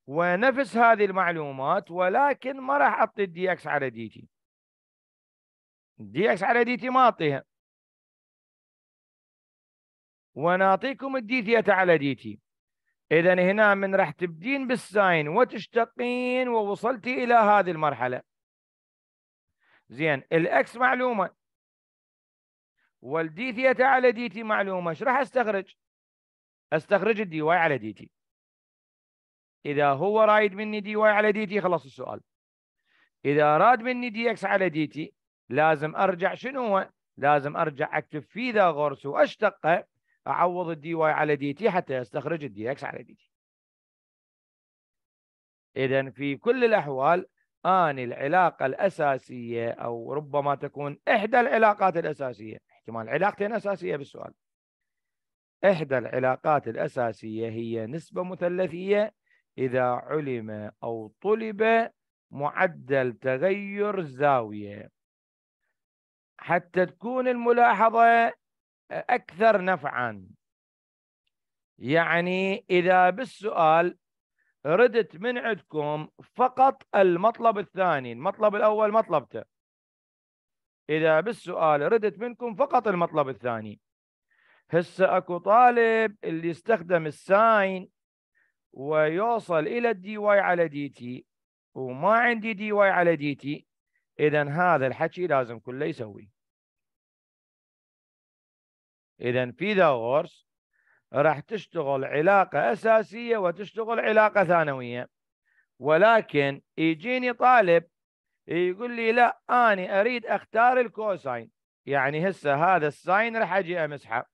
ونفس هذه المعلومات ولكن ما راح أعطي ال dx على dt dx على dt ما أعطيها. ونعطيكم ال d theta على dt اذا هنا من راح تبدين بال sine وتشتقين ووصلتي إلى هذه المرحلة. زين ال x معلومة. وال d theta على dt معلومة. إيش راح أستخرج؟ أستخرج ال dy على dt. إذا هو رايد مني dy على dt خلص السؤال. إذا اراد مني dx على dt لازم أرجع شنو هو؟ لازم أرجع أكتب فيثاغورس وأشتقه. أعوض ال dy على dt حتى استخرج ال dx على dt اذا في كل الأحوال آني العلاقة الأساسية أو ربما تكون إحدى العلاقات الأساسية احتمال علاقتين أساسية بالسؤال. إحدى العلاقات الأساسية هي نسبة مثلثية إذا علم أو طلب معدل تغير الزاويه حتى تكون الملاحظة أكثر نفعا. يعني إذا بالسؤال ردت من عندكم فقط المطلب الثاني المطلب الأول ما طلبته. إذا بالسؤال ردت منكم فقط المطلب الثاني. هسه أكو طالب اللي يستخدم ال sine ويوصل إلى ال dy على dt وما عندي dy على dt إذا هذا الحكي لازم كله يسويه. إذا فيثاغورس راح تشتغل علاقة أساسية وتشتغل علاقة ثانوية. ولكن يجيني طالب يقول لي لا أنا أريد أختار ال cosine. يعني هسه هذا ال sine راح أجي أمسحه.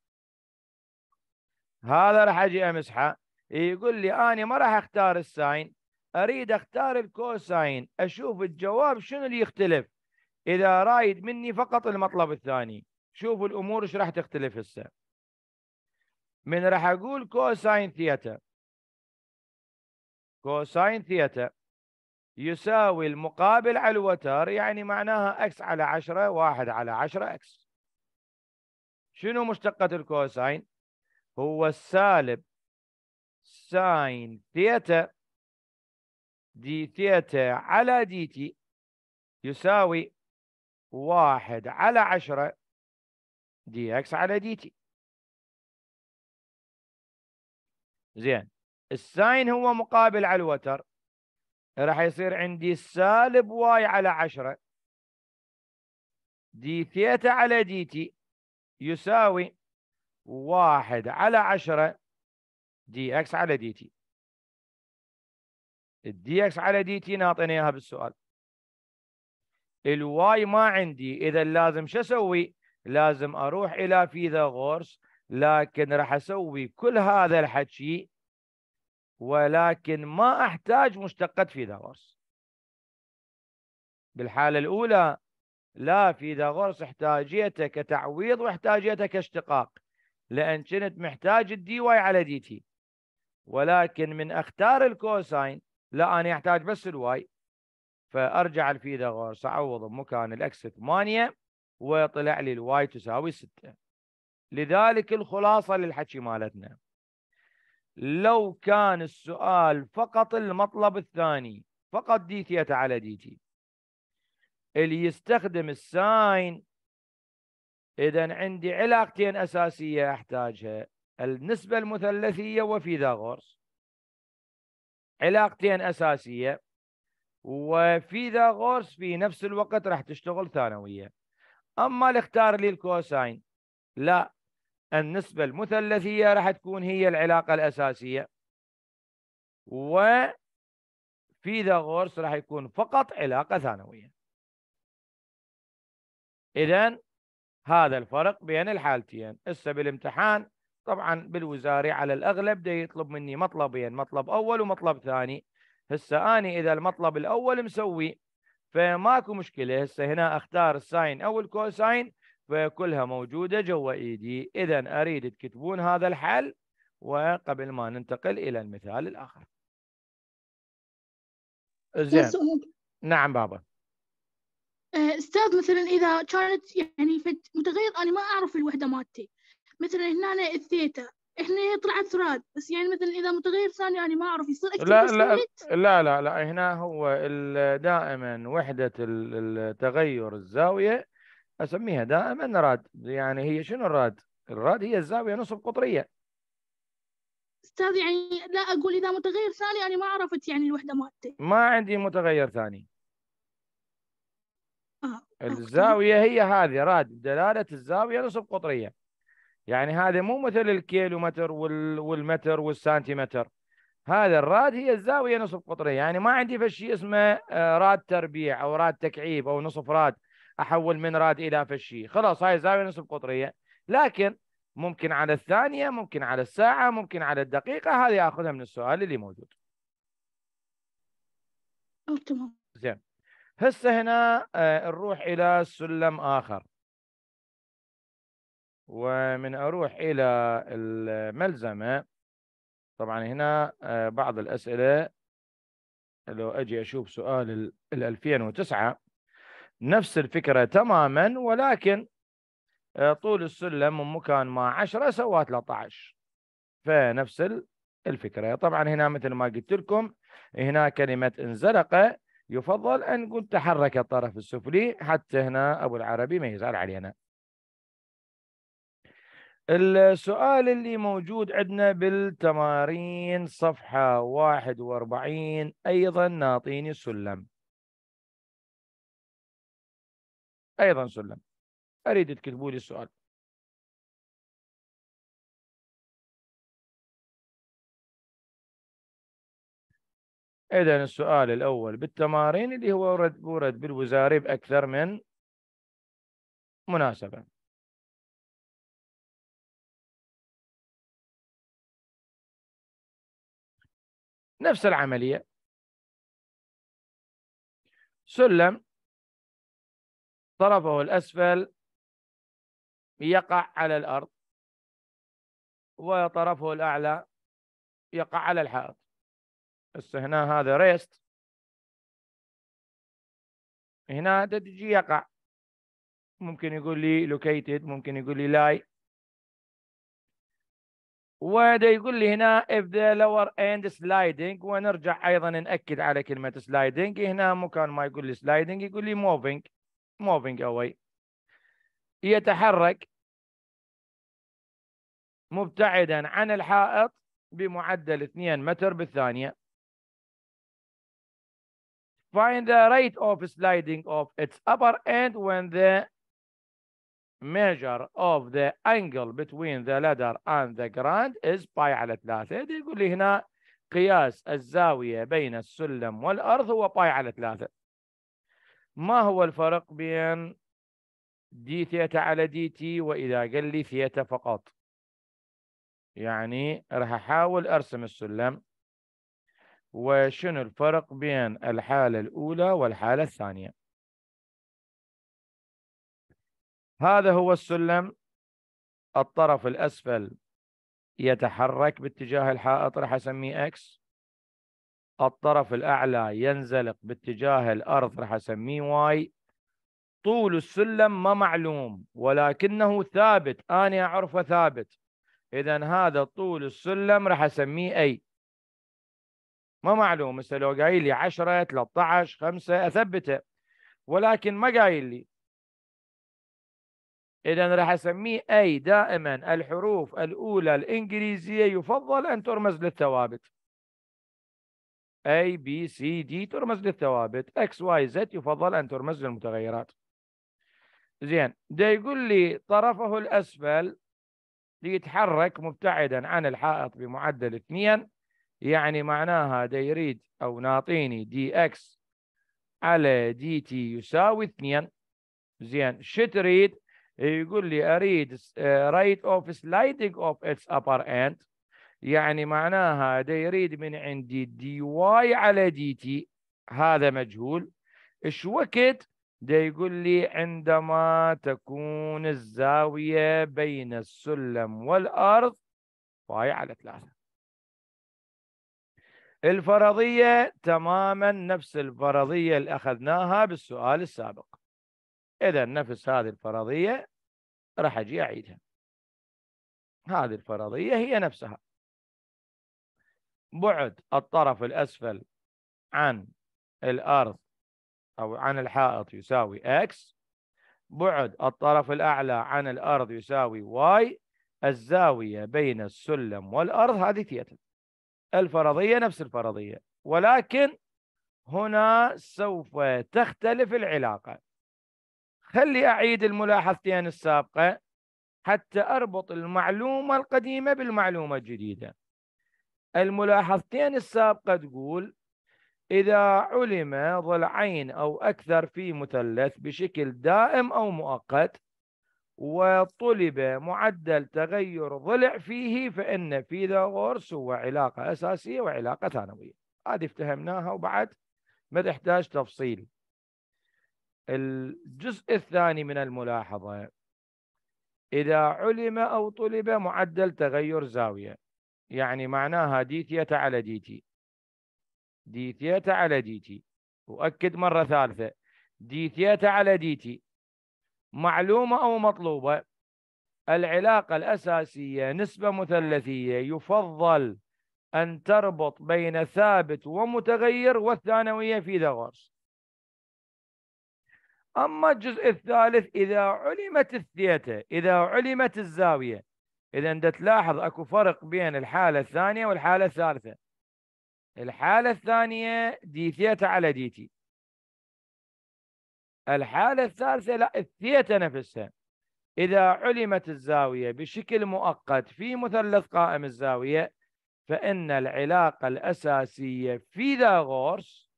هذا راح أجي أمسحه. يقول لي أنا ما راح أختار ال sine أريد أختار ال cosine. أشوف الجواب شنو اللي يختلف؟ إذا رايد مني فقط المطلب الثاني. شوفوا الأمور إيش راح تختلف هسه. من راح أقول cosine theta cosine theta يساوي المقابل على الوتر يعني معناها X على عشرة واحد على عشرة X شنو مشتقة ال cosine هو السالب sine theta d theta على dt يساوي واحد على عشرة dx على dt. زين ال sine هو مقابل على الوتر. راح يصير عندي سالب Y على عشرة. d theta على dt يساوي واحد على عشرة dx على dt. ال dx على dt ناطينا إياها بالسؤال. ال Y ما عندي إذا لازم شو أسوي؟ لازم أروح إلى فيثاغورس لكن راح أسوي كل هذا الحكي ولكن ما أحتاج مشتقة فيثاغورس. بالحالة الأولى لا فيثاغورس احتاجيته كتعويض واحتاجيته كاشتقاق لأن كنت محتاج ال dy على dt. ولكن من أختار ال cosine لا أنا أحتاج بس ال Y. فأرجع الفيثاغورس أعوض بمكان ال X 8 وطلع لي ال Y تساوي 6 لذلك الخلاصة للحكي مالتنا. لو كان السؤال فقط المطلب الثاني فقط d theta على dt اللي يستخدم ال sine إذا عندي علاقتين أساسية أحتاجها. النسبة المثلثية وفيثاغورس علاقتين أساسية. وفيثاغورس في نفس الوقت راح تشتغل ثانوية. أما اللي اختار لي ال cosine لا. النسبة المثلثية راح تكون هي العلاقة الأساسية. و فيثاغورس راح يكون فقط علاقة ثانوية. إذا هذا الفرق بين الحالتين. هسه بالامتحان طبعا بالوزاري على الأغلب ده يطلب مني مطلبين مطلب أول ومطلب ثاني. هسه أني إذا المطلب الأول مسوي فماكو مشكلة. هسه هنا أختار ال sine أو ال cosine فكلها موجودة جوا إيدي. إذا أريد تكتبون هذا الحل وقبل ما ننتقل إلى المثال الآخر. زين. نعم بابا. آه، أستاذ مثلا إذا كانت يعني متغير أنا ما أعرف الوحدة مالتي. مثلا هنا الثيتا. هنا طلعت ثراد بس يعني مثلا إذا متغير ثاني أنا ما أعرف يصير. اكتب لا لا لا لا لا هنا هو دائما وحدة التغير الزاوية أسميها دائما راد. يعني هي شنو الراد؟ الراد هي الزاوية نصف قطرية. أستاذ يعني لا أقول إذا متغير ثاني أنا ما عرفت يعني الوحدة مالتي. ما عندي متغير ثاني. آه. الزاوية هي هذه راد. دلالة الزاوية نصف قطرية. يعني هذا مو مثل الكيلومتر والمتر والسنتيمتر. هذا الراد هي الزاوية نصف قطرية. يعني ما عندي فشي اسمه آه، راد تربيع أو راد تكعيب أو نصف راد أحول من راد إلى فشي. خلاص هاي زاويه نصف قطرية. لكن ممكن على الثانية ممكن على الساعة ممكن على الدقيقة هذه آخذها من السؤال اللي موجود. تمام زين. هسه هنا آه، نروح إلى سلم آخر. ومن أروح إلى الملزمة طبعا هنا آه، بعض الأسئلة. لو أجي أشوف سؤال ال 2009 نفس الفكرة تماما ولكن آه، طول السلم من مكان ما 10 سوى 13 فنفس الفكرة. طبعا هنا مثل ما قلت لكم هنا كلمة انزلق يفضل أن نقول تحرك الطرف السفلي حتى هنا أبو العربي ما يزعل علينا. السؤال اللي موجود عندنا بالتمارين صفحة 41 أيضا ناطيني السلم أيضا سلم. أريد تكتبوا لي السؤال. إذا السؤال الأول بالتمارين اللي هو ورد, ورد بالوزاري بأكثر من مناسبة. نفس العملية. سلم. طرفه الأسفل. يقع على الأرض. وطرفه الأعلى يقع على الحائط. هسه هنا هذا ريست هنا تجي يقع. ممكن يقول لي located ممكن يقول لي lie. وده يقول لي هنا if the lower end sliding ونرجع أيضا نأكد على كلمة sliding هنا مكان ما يقول لي sliding يقول لي moving moving away يتحرك مبتعدا عن الحائط بمعدل 2 متر بالثانية find the rate of sliding of its upper end when the measure of the angle between the ladder and the ground is pi على 3 يقول لي هنا قياس الزاوية بين السلم والأرض هو باي على 3 ما هو الفرق بين d theta على dt وإذا قال لي ثيتا فقط؟ يعني راح أحاول أرسم السلم. وشنو الفرق بين الحالة الأولى والحالة الثانية؟ هذا هو السلم. الطرف الأسفل يتحرك باتجاه الحائط راح أسميه X. الطرف الأعلى ينزلق باتجاه الأرض راح أسميه واي طول السلم ما معلوم ولكنه ثابت. أنا أعرفه ثابت. إذا هذا طول السلم راح أسميه أي ما معلوم مثل لو قايل لي 10 13 5 أثبته. ولكن ما قايل لي. إذا راح أسميه أي دائما الحروف الأولى الإنجليزية يفضل أن ترمز للثوابت. A B C D ترمز للثوابت. X Y Z يفضل أن ترمز للمتغيرات. زين ده يقول لي طرفه الأسفل يتحرك مبتعدا عن الحائط بمعدل 2 يعني معناها دا يريد أو ناطيني dx على dt يساوي اثنين. زين شو تريد يقول لي أريد rate of sliding of its upper end. يعني معناها دا يريد من عندي dy على dt هذا مجهول. إيش وقت؟ ده يقول لي عندما تكون الزاوية بين السلم والأرض. pi على ثلاثة. الفرضية تماما نفس الفرضية اللي أخذناها بالسؤال السابق. إذا نفس هذه الفرضية راح أجي أعيدها. هذه الفرضية هي نفسها. بعد الطرف الأسفل عن الأرض أو عن الحائط يساوي x. بعد الطرف الأعلى عن الأرض يساوي y. الزاوية بين السلم والأرض هذه ثيتا. الفرضية نفس الفرضية ولكن هنا سوف تختلف العلاقة. خلي أعيد الملاحظتين السابقة حتى أربط المعلومة القديمة بالمعلومة الجديدة. الملاحظتين السابقة تقول إذا علم ضلعين أو أكثر في مثلث بشكل دائم أو مؤقت وطلب معدل تغير ضلع فيه فإن فيثاغورس هو علاقة أساسية وعلاقة ثانوية. هذه افتهمناها وبعد ما تحتاج تفصيل. الجزء الثاني من الملاحظة إذا علم أو طلب معدل تغير زاوية يعني معناها d theta على dt d theta على dt وأكد مرة ثالثة. d theta على dt معلومة أو مطلوبة. العلاقة الأساسية نسبة مثلثية يفضل أن تربط بين ثابت ومتغير والثانوية في ذغرس أما الجزء الثالث إذا علمت الثيتا إذا علمت الزاوية. إذا أنت تلاحظ أكو فرق بين الحالة الثانية والحالة الثالثة. الحالة الثانية d theta على dt. الحالة الثالثة لا الثيتا نفسها. إذا علمت الزاوية بشكل مؤقت في مثلث قائم الزاوية فإن العلاقة الأساسية في غورس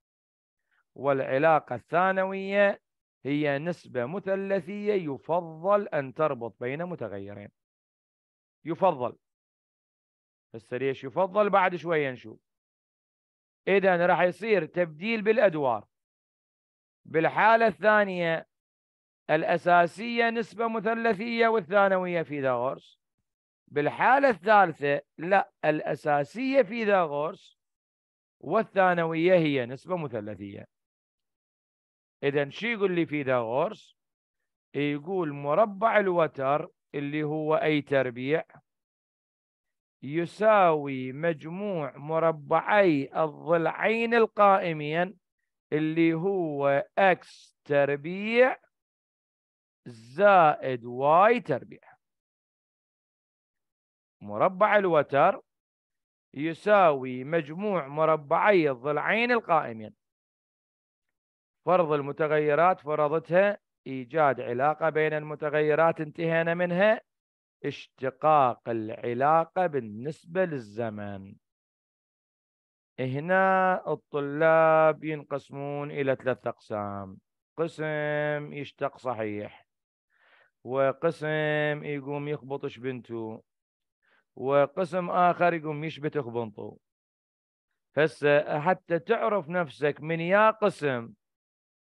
والعلاقة الثانوية هي نسبة مثلثية يفضل أن تربط بين متغيرين. يفضل. بس ليش يفضل؟ بعد شوية نشوف. إذا راح يصير تبديل بالأدوار. بالحالة الثانية الأساسية نسبة مثلثية والثانوية فيثاغورس. بالحالة الثالثة لا الأساسية فيثاغورس والثانوية هي نسبة مثلثية. إذا شو يقول لي فيثاغورس يقول مربع الوتر اللي هو أي تربيع يساوي مجموع مربعي الضلعين القائمين اللي هو x تربيع زائد y تربيع. مربع الوتر يساوي مجموع مربعي الضلعين القائمين. فرض المتغيرات فرضتها إيجاد علاقة بين المتغيرات انتهينا منها اشتقاق العلاقة بالنسبة للزمن. هنا الطلاب ينقسمون إلى ثلاث أقسام. قسم يشتق صحيح وقسم يقوم يخبطش بنته وقسم آخر يقوم يشبت خبنطه هسه حتى تعرف نفسك من يا قسم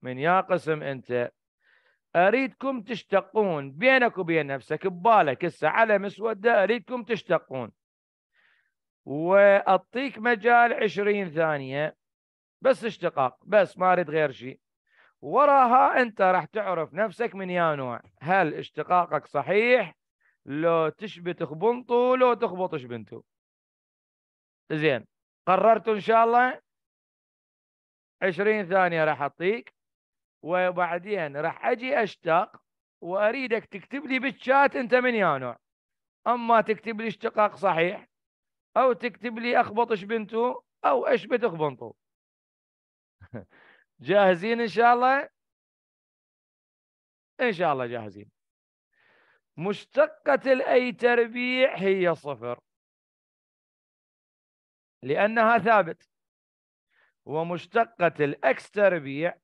من يا قسم أنت. أريدكم تشتقون بينك وبين نفسك ببالك هسه على مسودة أريدكم تشتقون. وأعطيك مجال عشرين ثانية. بس اشتقاق بس ما أريد غير شيء. وراها أنت راح تعرف نفسك من يا نوع هل اشتقاقك صحيح؟ لو تشبت خبنطو لو تخبطش بنتو. زين قررتوا إن شاء الله؟ عشرين ثانية راح أعطيك. وبعدين راح أجي أشتق وأريدك تكتب لي بالشات أنت من يا نوع أما تكتب لي اشتقاق صحيح أو تكتب لي أخبطش بنته أو أشبت أخبنطه جاهزين إن شاء الله؟ إن شاء الله جاهزين. مشتقة ال a تربيع هي صفر. لأنها ثابت. ومشتقة ال x تربيع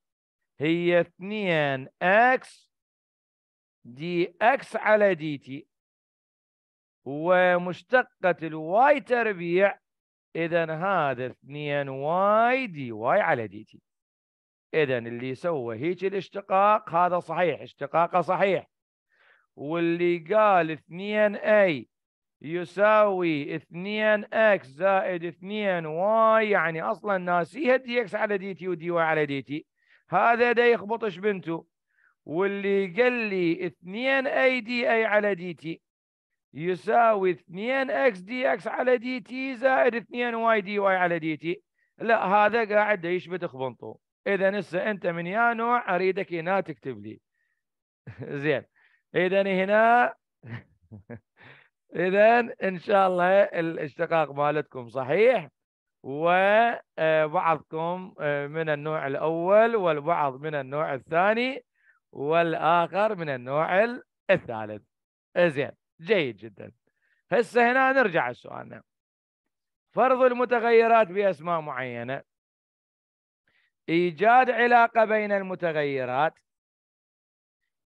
هي 2 x dx على dt ومشتقة ال y تربيع إذا هذا 2 y dy على dt إذا اللي سوى هيك الاشتقاق هذا صحيح اشتقاقه صحيح. واللي قال 2 a يساوي 2 x زائد 2 y يعني أصلا ناسيها dx على dt و dy على dt هذا دا يخبطش بنته. واللي قال لي 2 a da على dt يساوي 2 x dx على dt زائد 2 y dy على dt لا هذا قاعد يشبت خبنطو إذا هسه أنت من يا نوع أريدك هنا تكتب لي. زين. إذا هنا إذا إن شاء الله الاشتقاق مالتكم صحيح. وبعضكم آه، من النوع الأول والبعض من النوع الثاني والآخر من النوع الثالث. زين جيد جدا. هسه هنا نرجع لسؤالنا. فرض المتغيرات بأسماء معينة. إيجاد علاقة بين المتغيرات.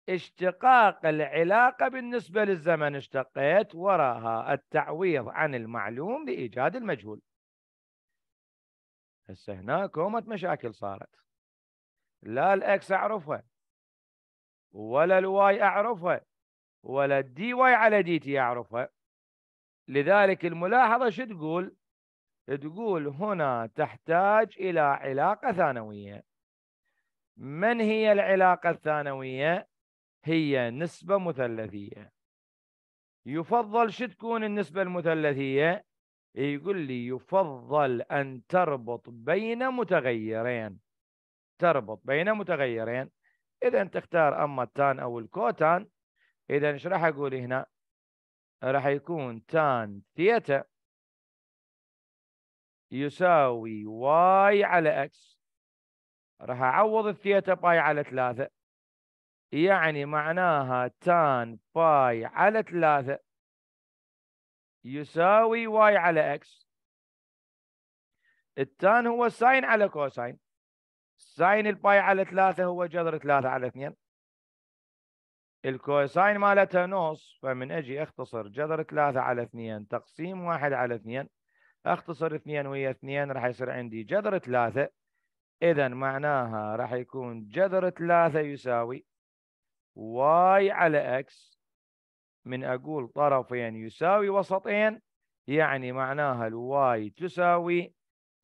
اشتقاق العلاقة بالنسبة للزمن اشتقيت وراها. التعويض عن المعلوم لإيجاد المجهول. هسه هنا كومة مشاكل صارت. لا ال x أعرفها ولا ال y أعرفها ولا ال dy على dt أعرفها. لذلك الملاحظة شو تقول؟ تقول هنا تحتاج إلى علاقة ثانوية. من هي العلاقة الثانوية؟ هي نسبة مثلثية. يفضل شو تكون النسبة المثلثية؟ يقول لي يفضل أن تربط بين متغيرين تربط بين متغيرين. إذا تختار أما ال tan أو ال cotan إذا إيش راح أقول هنا؟ راح يكون tan theta يساوي y على x. راح أعوض ال theta ب pi على ثلاثة يعني معناها tan pi على ثلاثة. يساوي y على x. ال tan هو sine على cosine. sine ال pi على ثلاثة هو جذر ثلاثة على اثنين. ال cosine مالتها نص فمن أجي أختصر جذر ثلاثة على اثنين تقسيم واحد على اثنين. أختصر اثنين ويا اثنين راح يصير عندي جذر ثلاثة. اذا معناها راح يكون جذر ثلاثة يساوي y على x. من أقول طرفين يساوي وسطين يعني معناها ال y تساوي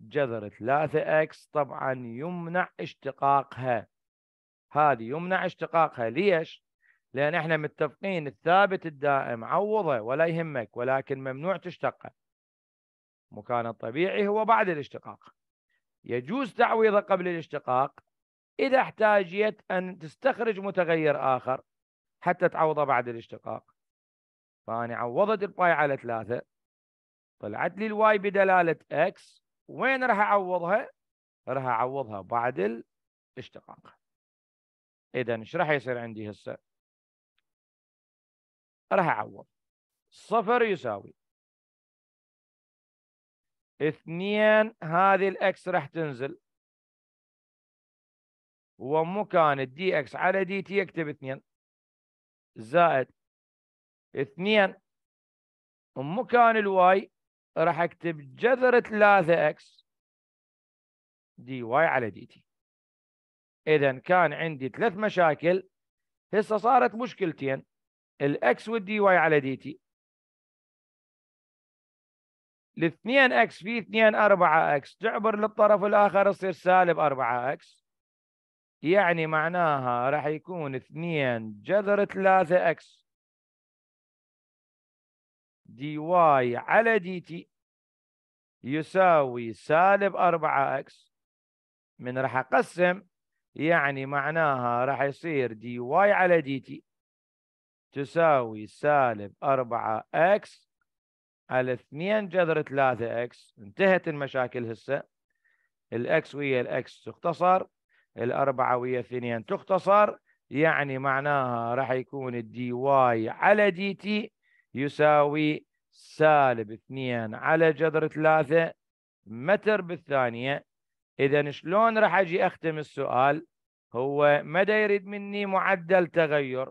جذر 3 x طبعا يمنع اشتقاقها. هذه يمنع اشتقاقها. ليش؟ لأن إحنا متفقين الثابت الدائم عوضه ولا يهمك ولكن ممنوع تشتقه. مكان الطبيعي هو بعد الاشتقاق. يجوز تعويضه قبل الاشتقاق إذا احتاجيت أن تستخرج متغير آخر حتى تعوضه بعد الاشتقاق. فأنا عوضت ال pi على ثلاثة. طلعت لي ال y بدلالة x وين راح أعوضها؟ راح أعوضها بعد الاشتقاق. إذا إيش راح يصير عندي هسه؟ راح أعوض. صفر يساوي. اثنين هذه ال x راح تنزل. ومكان ال dx على dt يكتب اثنين. زائد اثنين مكان ال y راح أكتب جذر 3 x dy على dt. اذا كان عندي ثلاث مشاكل. هسه صارت مشكلتين ال x وال dy على dt. الاثنين إكس في اثنين أربعة إكس. تعبر للطرف الآخر يصير سالب أربعة x. يعني معناها راح يكون اثنين جذر ثلاثة x. dy على dt يساوي سالب أربعة x. من راح أقسم يعني معناها راح يصير dy على dt تساوي سالب أربعة أكس على اثنين جذر ثلاثة أكس. انتهت المشاكل هسه. الأكس ويا الأكس تختصر الأربعة ويا اثنين تختصر يعني معناها راح يكون ال dy على dt يساوي سالب اثنين على جذر ثلاثة متر بالثانية. إذا شلون راح أجي أختم السؤال؟ هو مدى يريد مني معدل تغير؟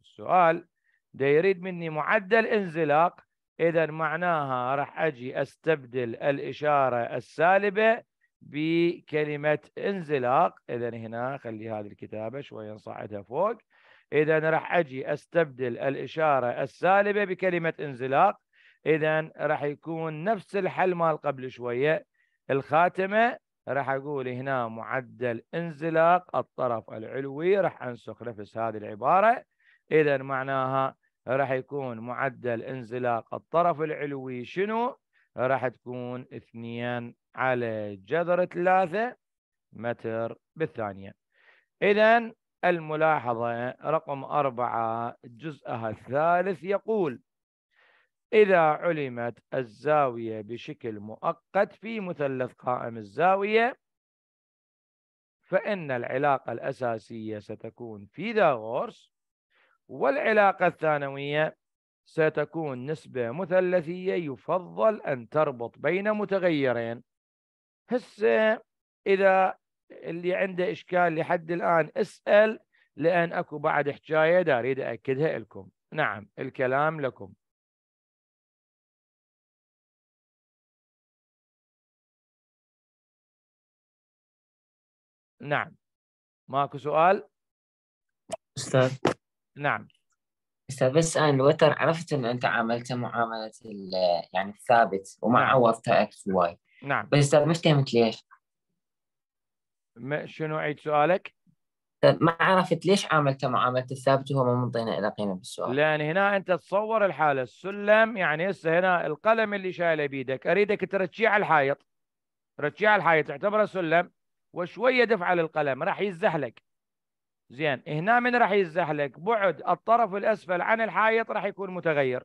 السؤال دا يريد مني معدل انزلاق. إذا معناها راح أجي أستبدل الإشارة السالبة بكلمة انزلاق. إذا هنا خلي هذه الكتابة شوية نصعدها فوق. إذا راح أجي أستبدل الإشارة السالبة بكلمة انزلاق إذا راح يكون نفس الحل مال قبل شوية. الخاتمة راح أقول هنا معدل انزلاق الطرف العلوي راح أنسخ نفس هذه العبارة. إذا معناها راح يكون معدل انزلاق الطرف العلوي شنو؟ راح تكون اثنين على جذر ثلاثة متر بالثانية. إذا الملاحظة رقم أربعة جزءها الثالث يقول إذا علمت الزاوية بشكل مؤقت في مثلث قائم الزاوية فإن العلاقة الأساسية ستكون فيثاغورس والعلاقة الثانوية ستكون نسبة مثلثية يفضل أن تربط بين متغيرين. هسه إذا اللي عنده إشكال لحد الآن اسأل لأن أكو بعد حكاية دا أريد أكدها لكم. نعم الكلام لكم. نعم. ماكو سؤال؟ أستاذ. نعم. أستاذ بس أنا الوتر عرفت إن أنت عاملته معاملة يعني الثابت وما نعم. عوضته x y نعم. بس أستاذ مش فهمت ليش؟ شنو عيد سؤالك؟ ما عرفت ليش عاملته معاملة الثابت وهو ما منطينا إلى قيمة بالسؤال. لأن هنا أنت تصور الحالة. السلم يعني هسه هنا القلم اللي شايله بيدك. أريدك ترجيه على الحائط. رجيه على الحائط. تعتبره سلم. وشوية دفعة للقلم. راح يزحلق زين. هنا من راح يزحلق بعد. الطرف الأسفل عن الحائط راح يكون متغير.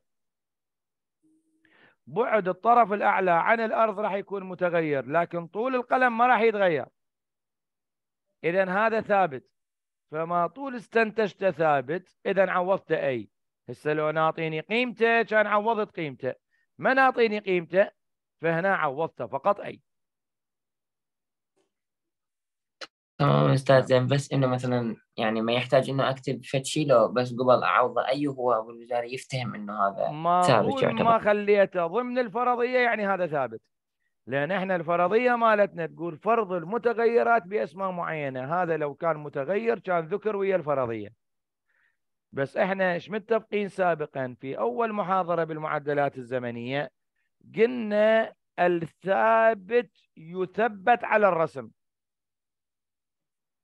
بعد الطرف الأعلى عن الأرض راح يكون متغير. لكن طول القلم ما راح يتغير. إذا هذا ثابت. فما طول استنتجته ثابت إذا عوضته أي هسه لو ناطيني قيمته كان عوضت قيمته. ما ناطيني قيمته فهنا عوضته فقط أي تمام أستاذ زين. بس إنه مثلا يعني ما يحتاج إنه أكتب فد شيء لو بس قبل اعوضه اي هو أبو الوزاري يفتهم إنه هذا ما ثابت يعتبر. ما خليته. ضمن الفرضية يعني هذا ثابت. لأن إحنا الفرضية مالتنا تقول فرض المتغيرات بأسماء معينة. هذا لو كان متغير كان ذكر ويا الفرضية. بس إحنا إيش متفقين سابقا؟ في أول محاضرة بالمعدلات الزمنية قلنا الثابت يثبت على الرسم.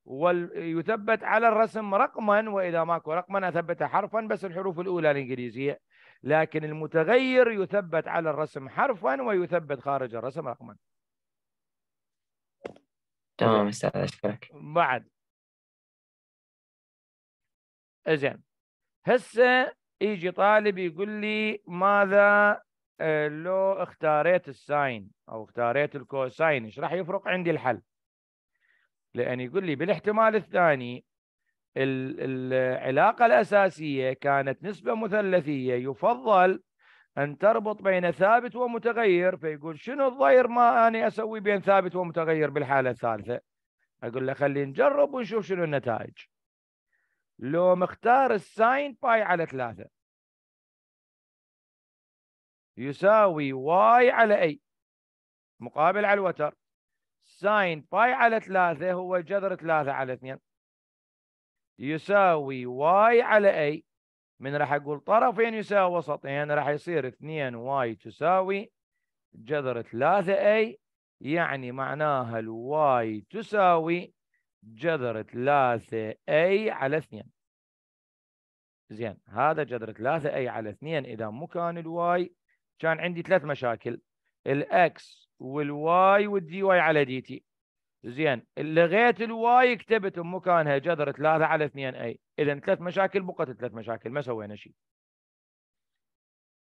ويثبت على الرسم رقما وإذا ماكو رقما أثبته حرفا بس الحروف الأولى الإنجليزية. لكن المتغير يثبت على الرسم حرفا ويثبت خارج الرسم رقما. تمام أستاذ أشكرك. بعد. زين هسه يجي طالب يقول لي ماذا آه، لو اختاريت ال sine أو اختاريت ال cosine إيش راح يفرق عندي الحل؟ لأن يقول لي بالاحتمال الثاني العلاقة الأساسية كانت نسبة مثلثية يفضل أن تربط بين ثابت ومتغير فيقول شنو الضير ما أنا أسوي بين ثابت ومتغير بالحالة الثالثة؟ أقول له خلينا نجرب ونشوف شنو النتائج. لو مختار ال sine pi على ثلاثة يساوي y على a مقابل على الوتر. sine pi على ثلاثة هو جذر ثلاثة على اثنين. يساوي y على a من راح أقول طرفين يساوي وسطين راح يصير اثنين y تساوي جذر ثلاثة a يعني معناها ال y تساوي جذر ثلاثة a على اثنين. زين هذا جذر ثلاثة a على اثنين. إذا مكان ال y كان عندي ثلاث مشاكل. ال x وال y وال dy على dt زين لغيت ال y كتبت مكانها جذر 3 على 2 a. اذا ثلاث مشاكل بقت ثلاث مشاكل ما سوينا شيء.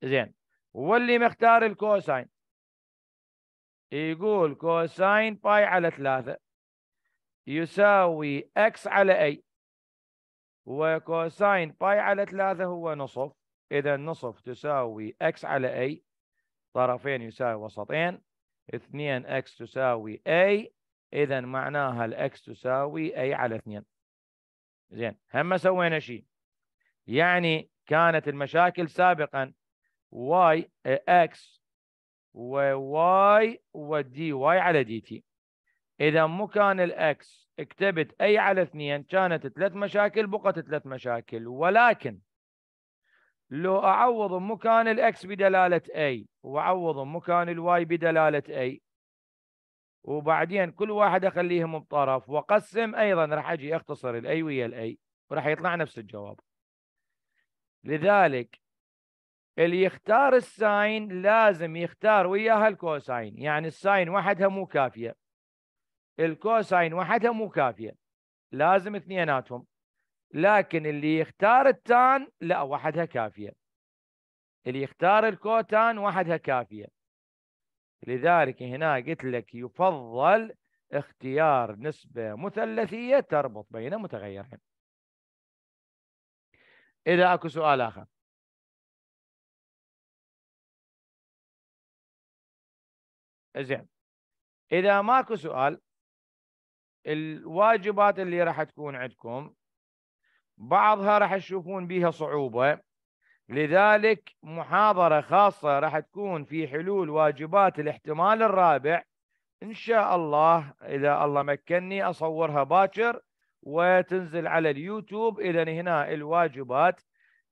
زين واللي مختار ال cosine؟ يقول cosine pi على 3 يساوي x على a. و cosine pi على 3 هو نصف. إذا نصف تساوي x على a. طرفين يساوي وسطين. 2 x تساوي a إذا معناها ال x تساوي a على 2 زين هم سوينا شيء يعني كانت المشاكل سابقا y x و y و dy على dt إذا مكان ال x اكتبت a على 2 كانت ثلاث مشاكل بقت ثلاث مشاكل. ولكن لو أعوض مكان ال x بدلالة A وأعوض مكان ال y بدلالة A وبعدين كل واحد أخليهم بطرف وأقسم أيضا راح أجي أختصر ال a ويا ال a وراح يطلع نفس الجواب. لذلك اللي يختار ال sine لازم يختار وياها ال cosine يعني ال sine وحدها مو كافية. ال cosine وحدها مو كافية لازم اثنيناتهم. لكن اللي يختار ال tan لا وحدها كافية. اللي يختار ال cotan وحدها كافية. لذلك هنا قلت لك يفضل اختيار نسبة مثلثية تربط بين متغيرين. إذا أكو سؤال آخر. زين. إذا ماكو سؤال الواجبات اللي راح تكون عندكم بعضها راح تشوفون بها صعوبة لذلك محاضرة خاصة راح تكون في حلول واجبات الاحتمال الرابع. إن شاء الله إذا الله مكني أصورها باكر وتنزل على اليوتيوب إذا هنا الواجبات.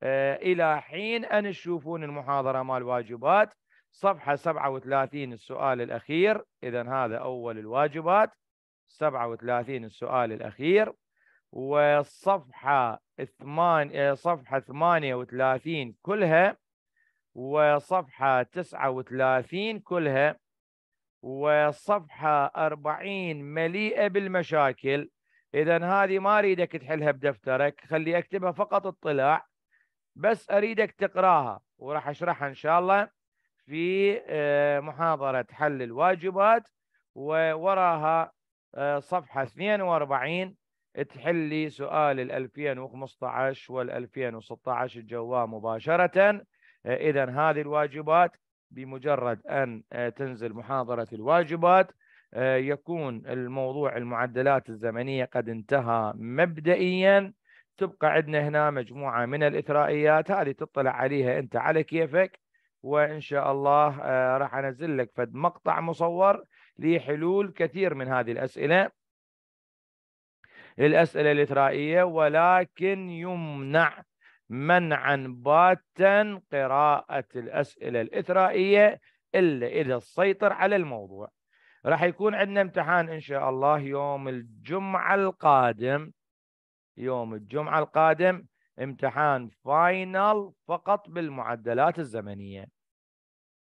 آه إلى حين أن تشوفون المحاضرة مال الواجبات صفحة 37 السؤال الأخير. إذا هذا أول الواجبات. 37 السؤال الأخير. والصفحة ثمان آه، صفحة ثمانية وثلاثين كلها وصفحة تسعة وثلاثين كلها وصفحة أربعين مليئة بالمشاكل. إذا هذه ما أريدك تحلها بدفترك خلي أكتبها فقط اطلاع بس أريدك تقراها وراح أشرحها إن شاء الله في آه، محاضرة حل الواجبات ووراها آه، صفحة 42 تحل لي سؤال ال 2015 وال 2016 الجواب مباشرة. إذا هذه الواجبات بمجرد أن آه، تنزل محاضرة الواجبات آه، يكون الموضوع المعدلات الزمنية قد انتهى مبدئيا. تبقى عندنا هنا مجموعة من الإثرائيات هذه تطلع عليها أنت على كيفك. وإن شاء الله آه، راح أنزل لك فد مقطع مصور لحلول كثير من هذه الأسئلة. للأسئلة الإثرائية ولكن يمنع منعا باتا قراءة الأسئلة الإثرائية إلا إذا سيطر على الموضوع. راح يكون عندنا امتحان إن شاء الله يوم الجمعة القادم. يوم الجمعة القادم امتحان final فقط بالمعدلات الزمنية.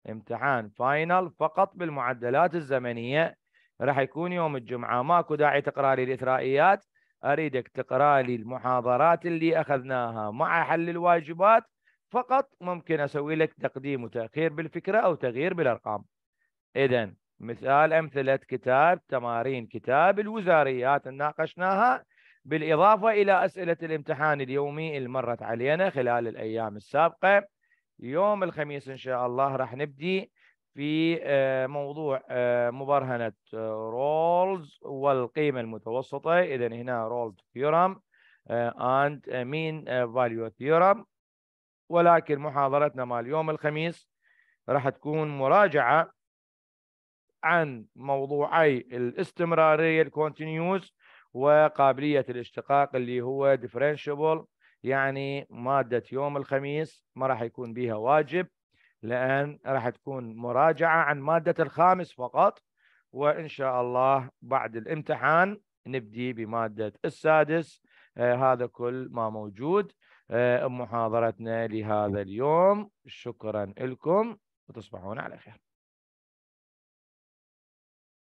امتحان final فقط بالمعدلات الزمنية. راح يكون يوم الجمعة ماكو داعي تقرأ لي الإثرائيات. أريدك تقرأ لي المحاضرات اللي أخذناها مع حل الواجبات. فقط ممكن أسوي لك تقديم وتأخير بالفكرة أو تغيير بالأرقام. إذا مثال أمثلة كتاب تمارين كتاب الوزاريات ناقشناها. بالإضافة إلى أسئلة الامتحان اليومي اللي مرت علينا خلال الأيام السابقة. يوم الخميس إن شاء الله راح نبدي. في آه، موضوع آه، مبرهنة رولز آه، والقيمة المتوسطة. إذا هنا Rolle's theorem and mean value theorem ولكن محاضرتنا مال يوم الخميس راح تكون مراجعة عن موضوعي الاستمرارية الكونتينيوز وقابلية الاشتقاق اللي هو differentiable يعني مادة يوم الخميس ما راح يكون بها واجب. لأن راح تكون مراجعة عن مادة الخامس فقط وإن شاء الله بعد الامتحان نبدي بمادة السادس. آه هذا كل ما موجود. آه محاضرتنا لهذا اليوم. شكرا لكم وتصبحون على خير.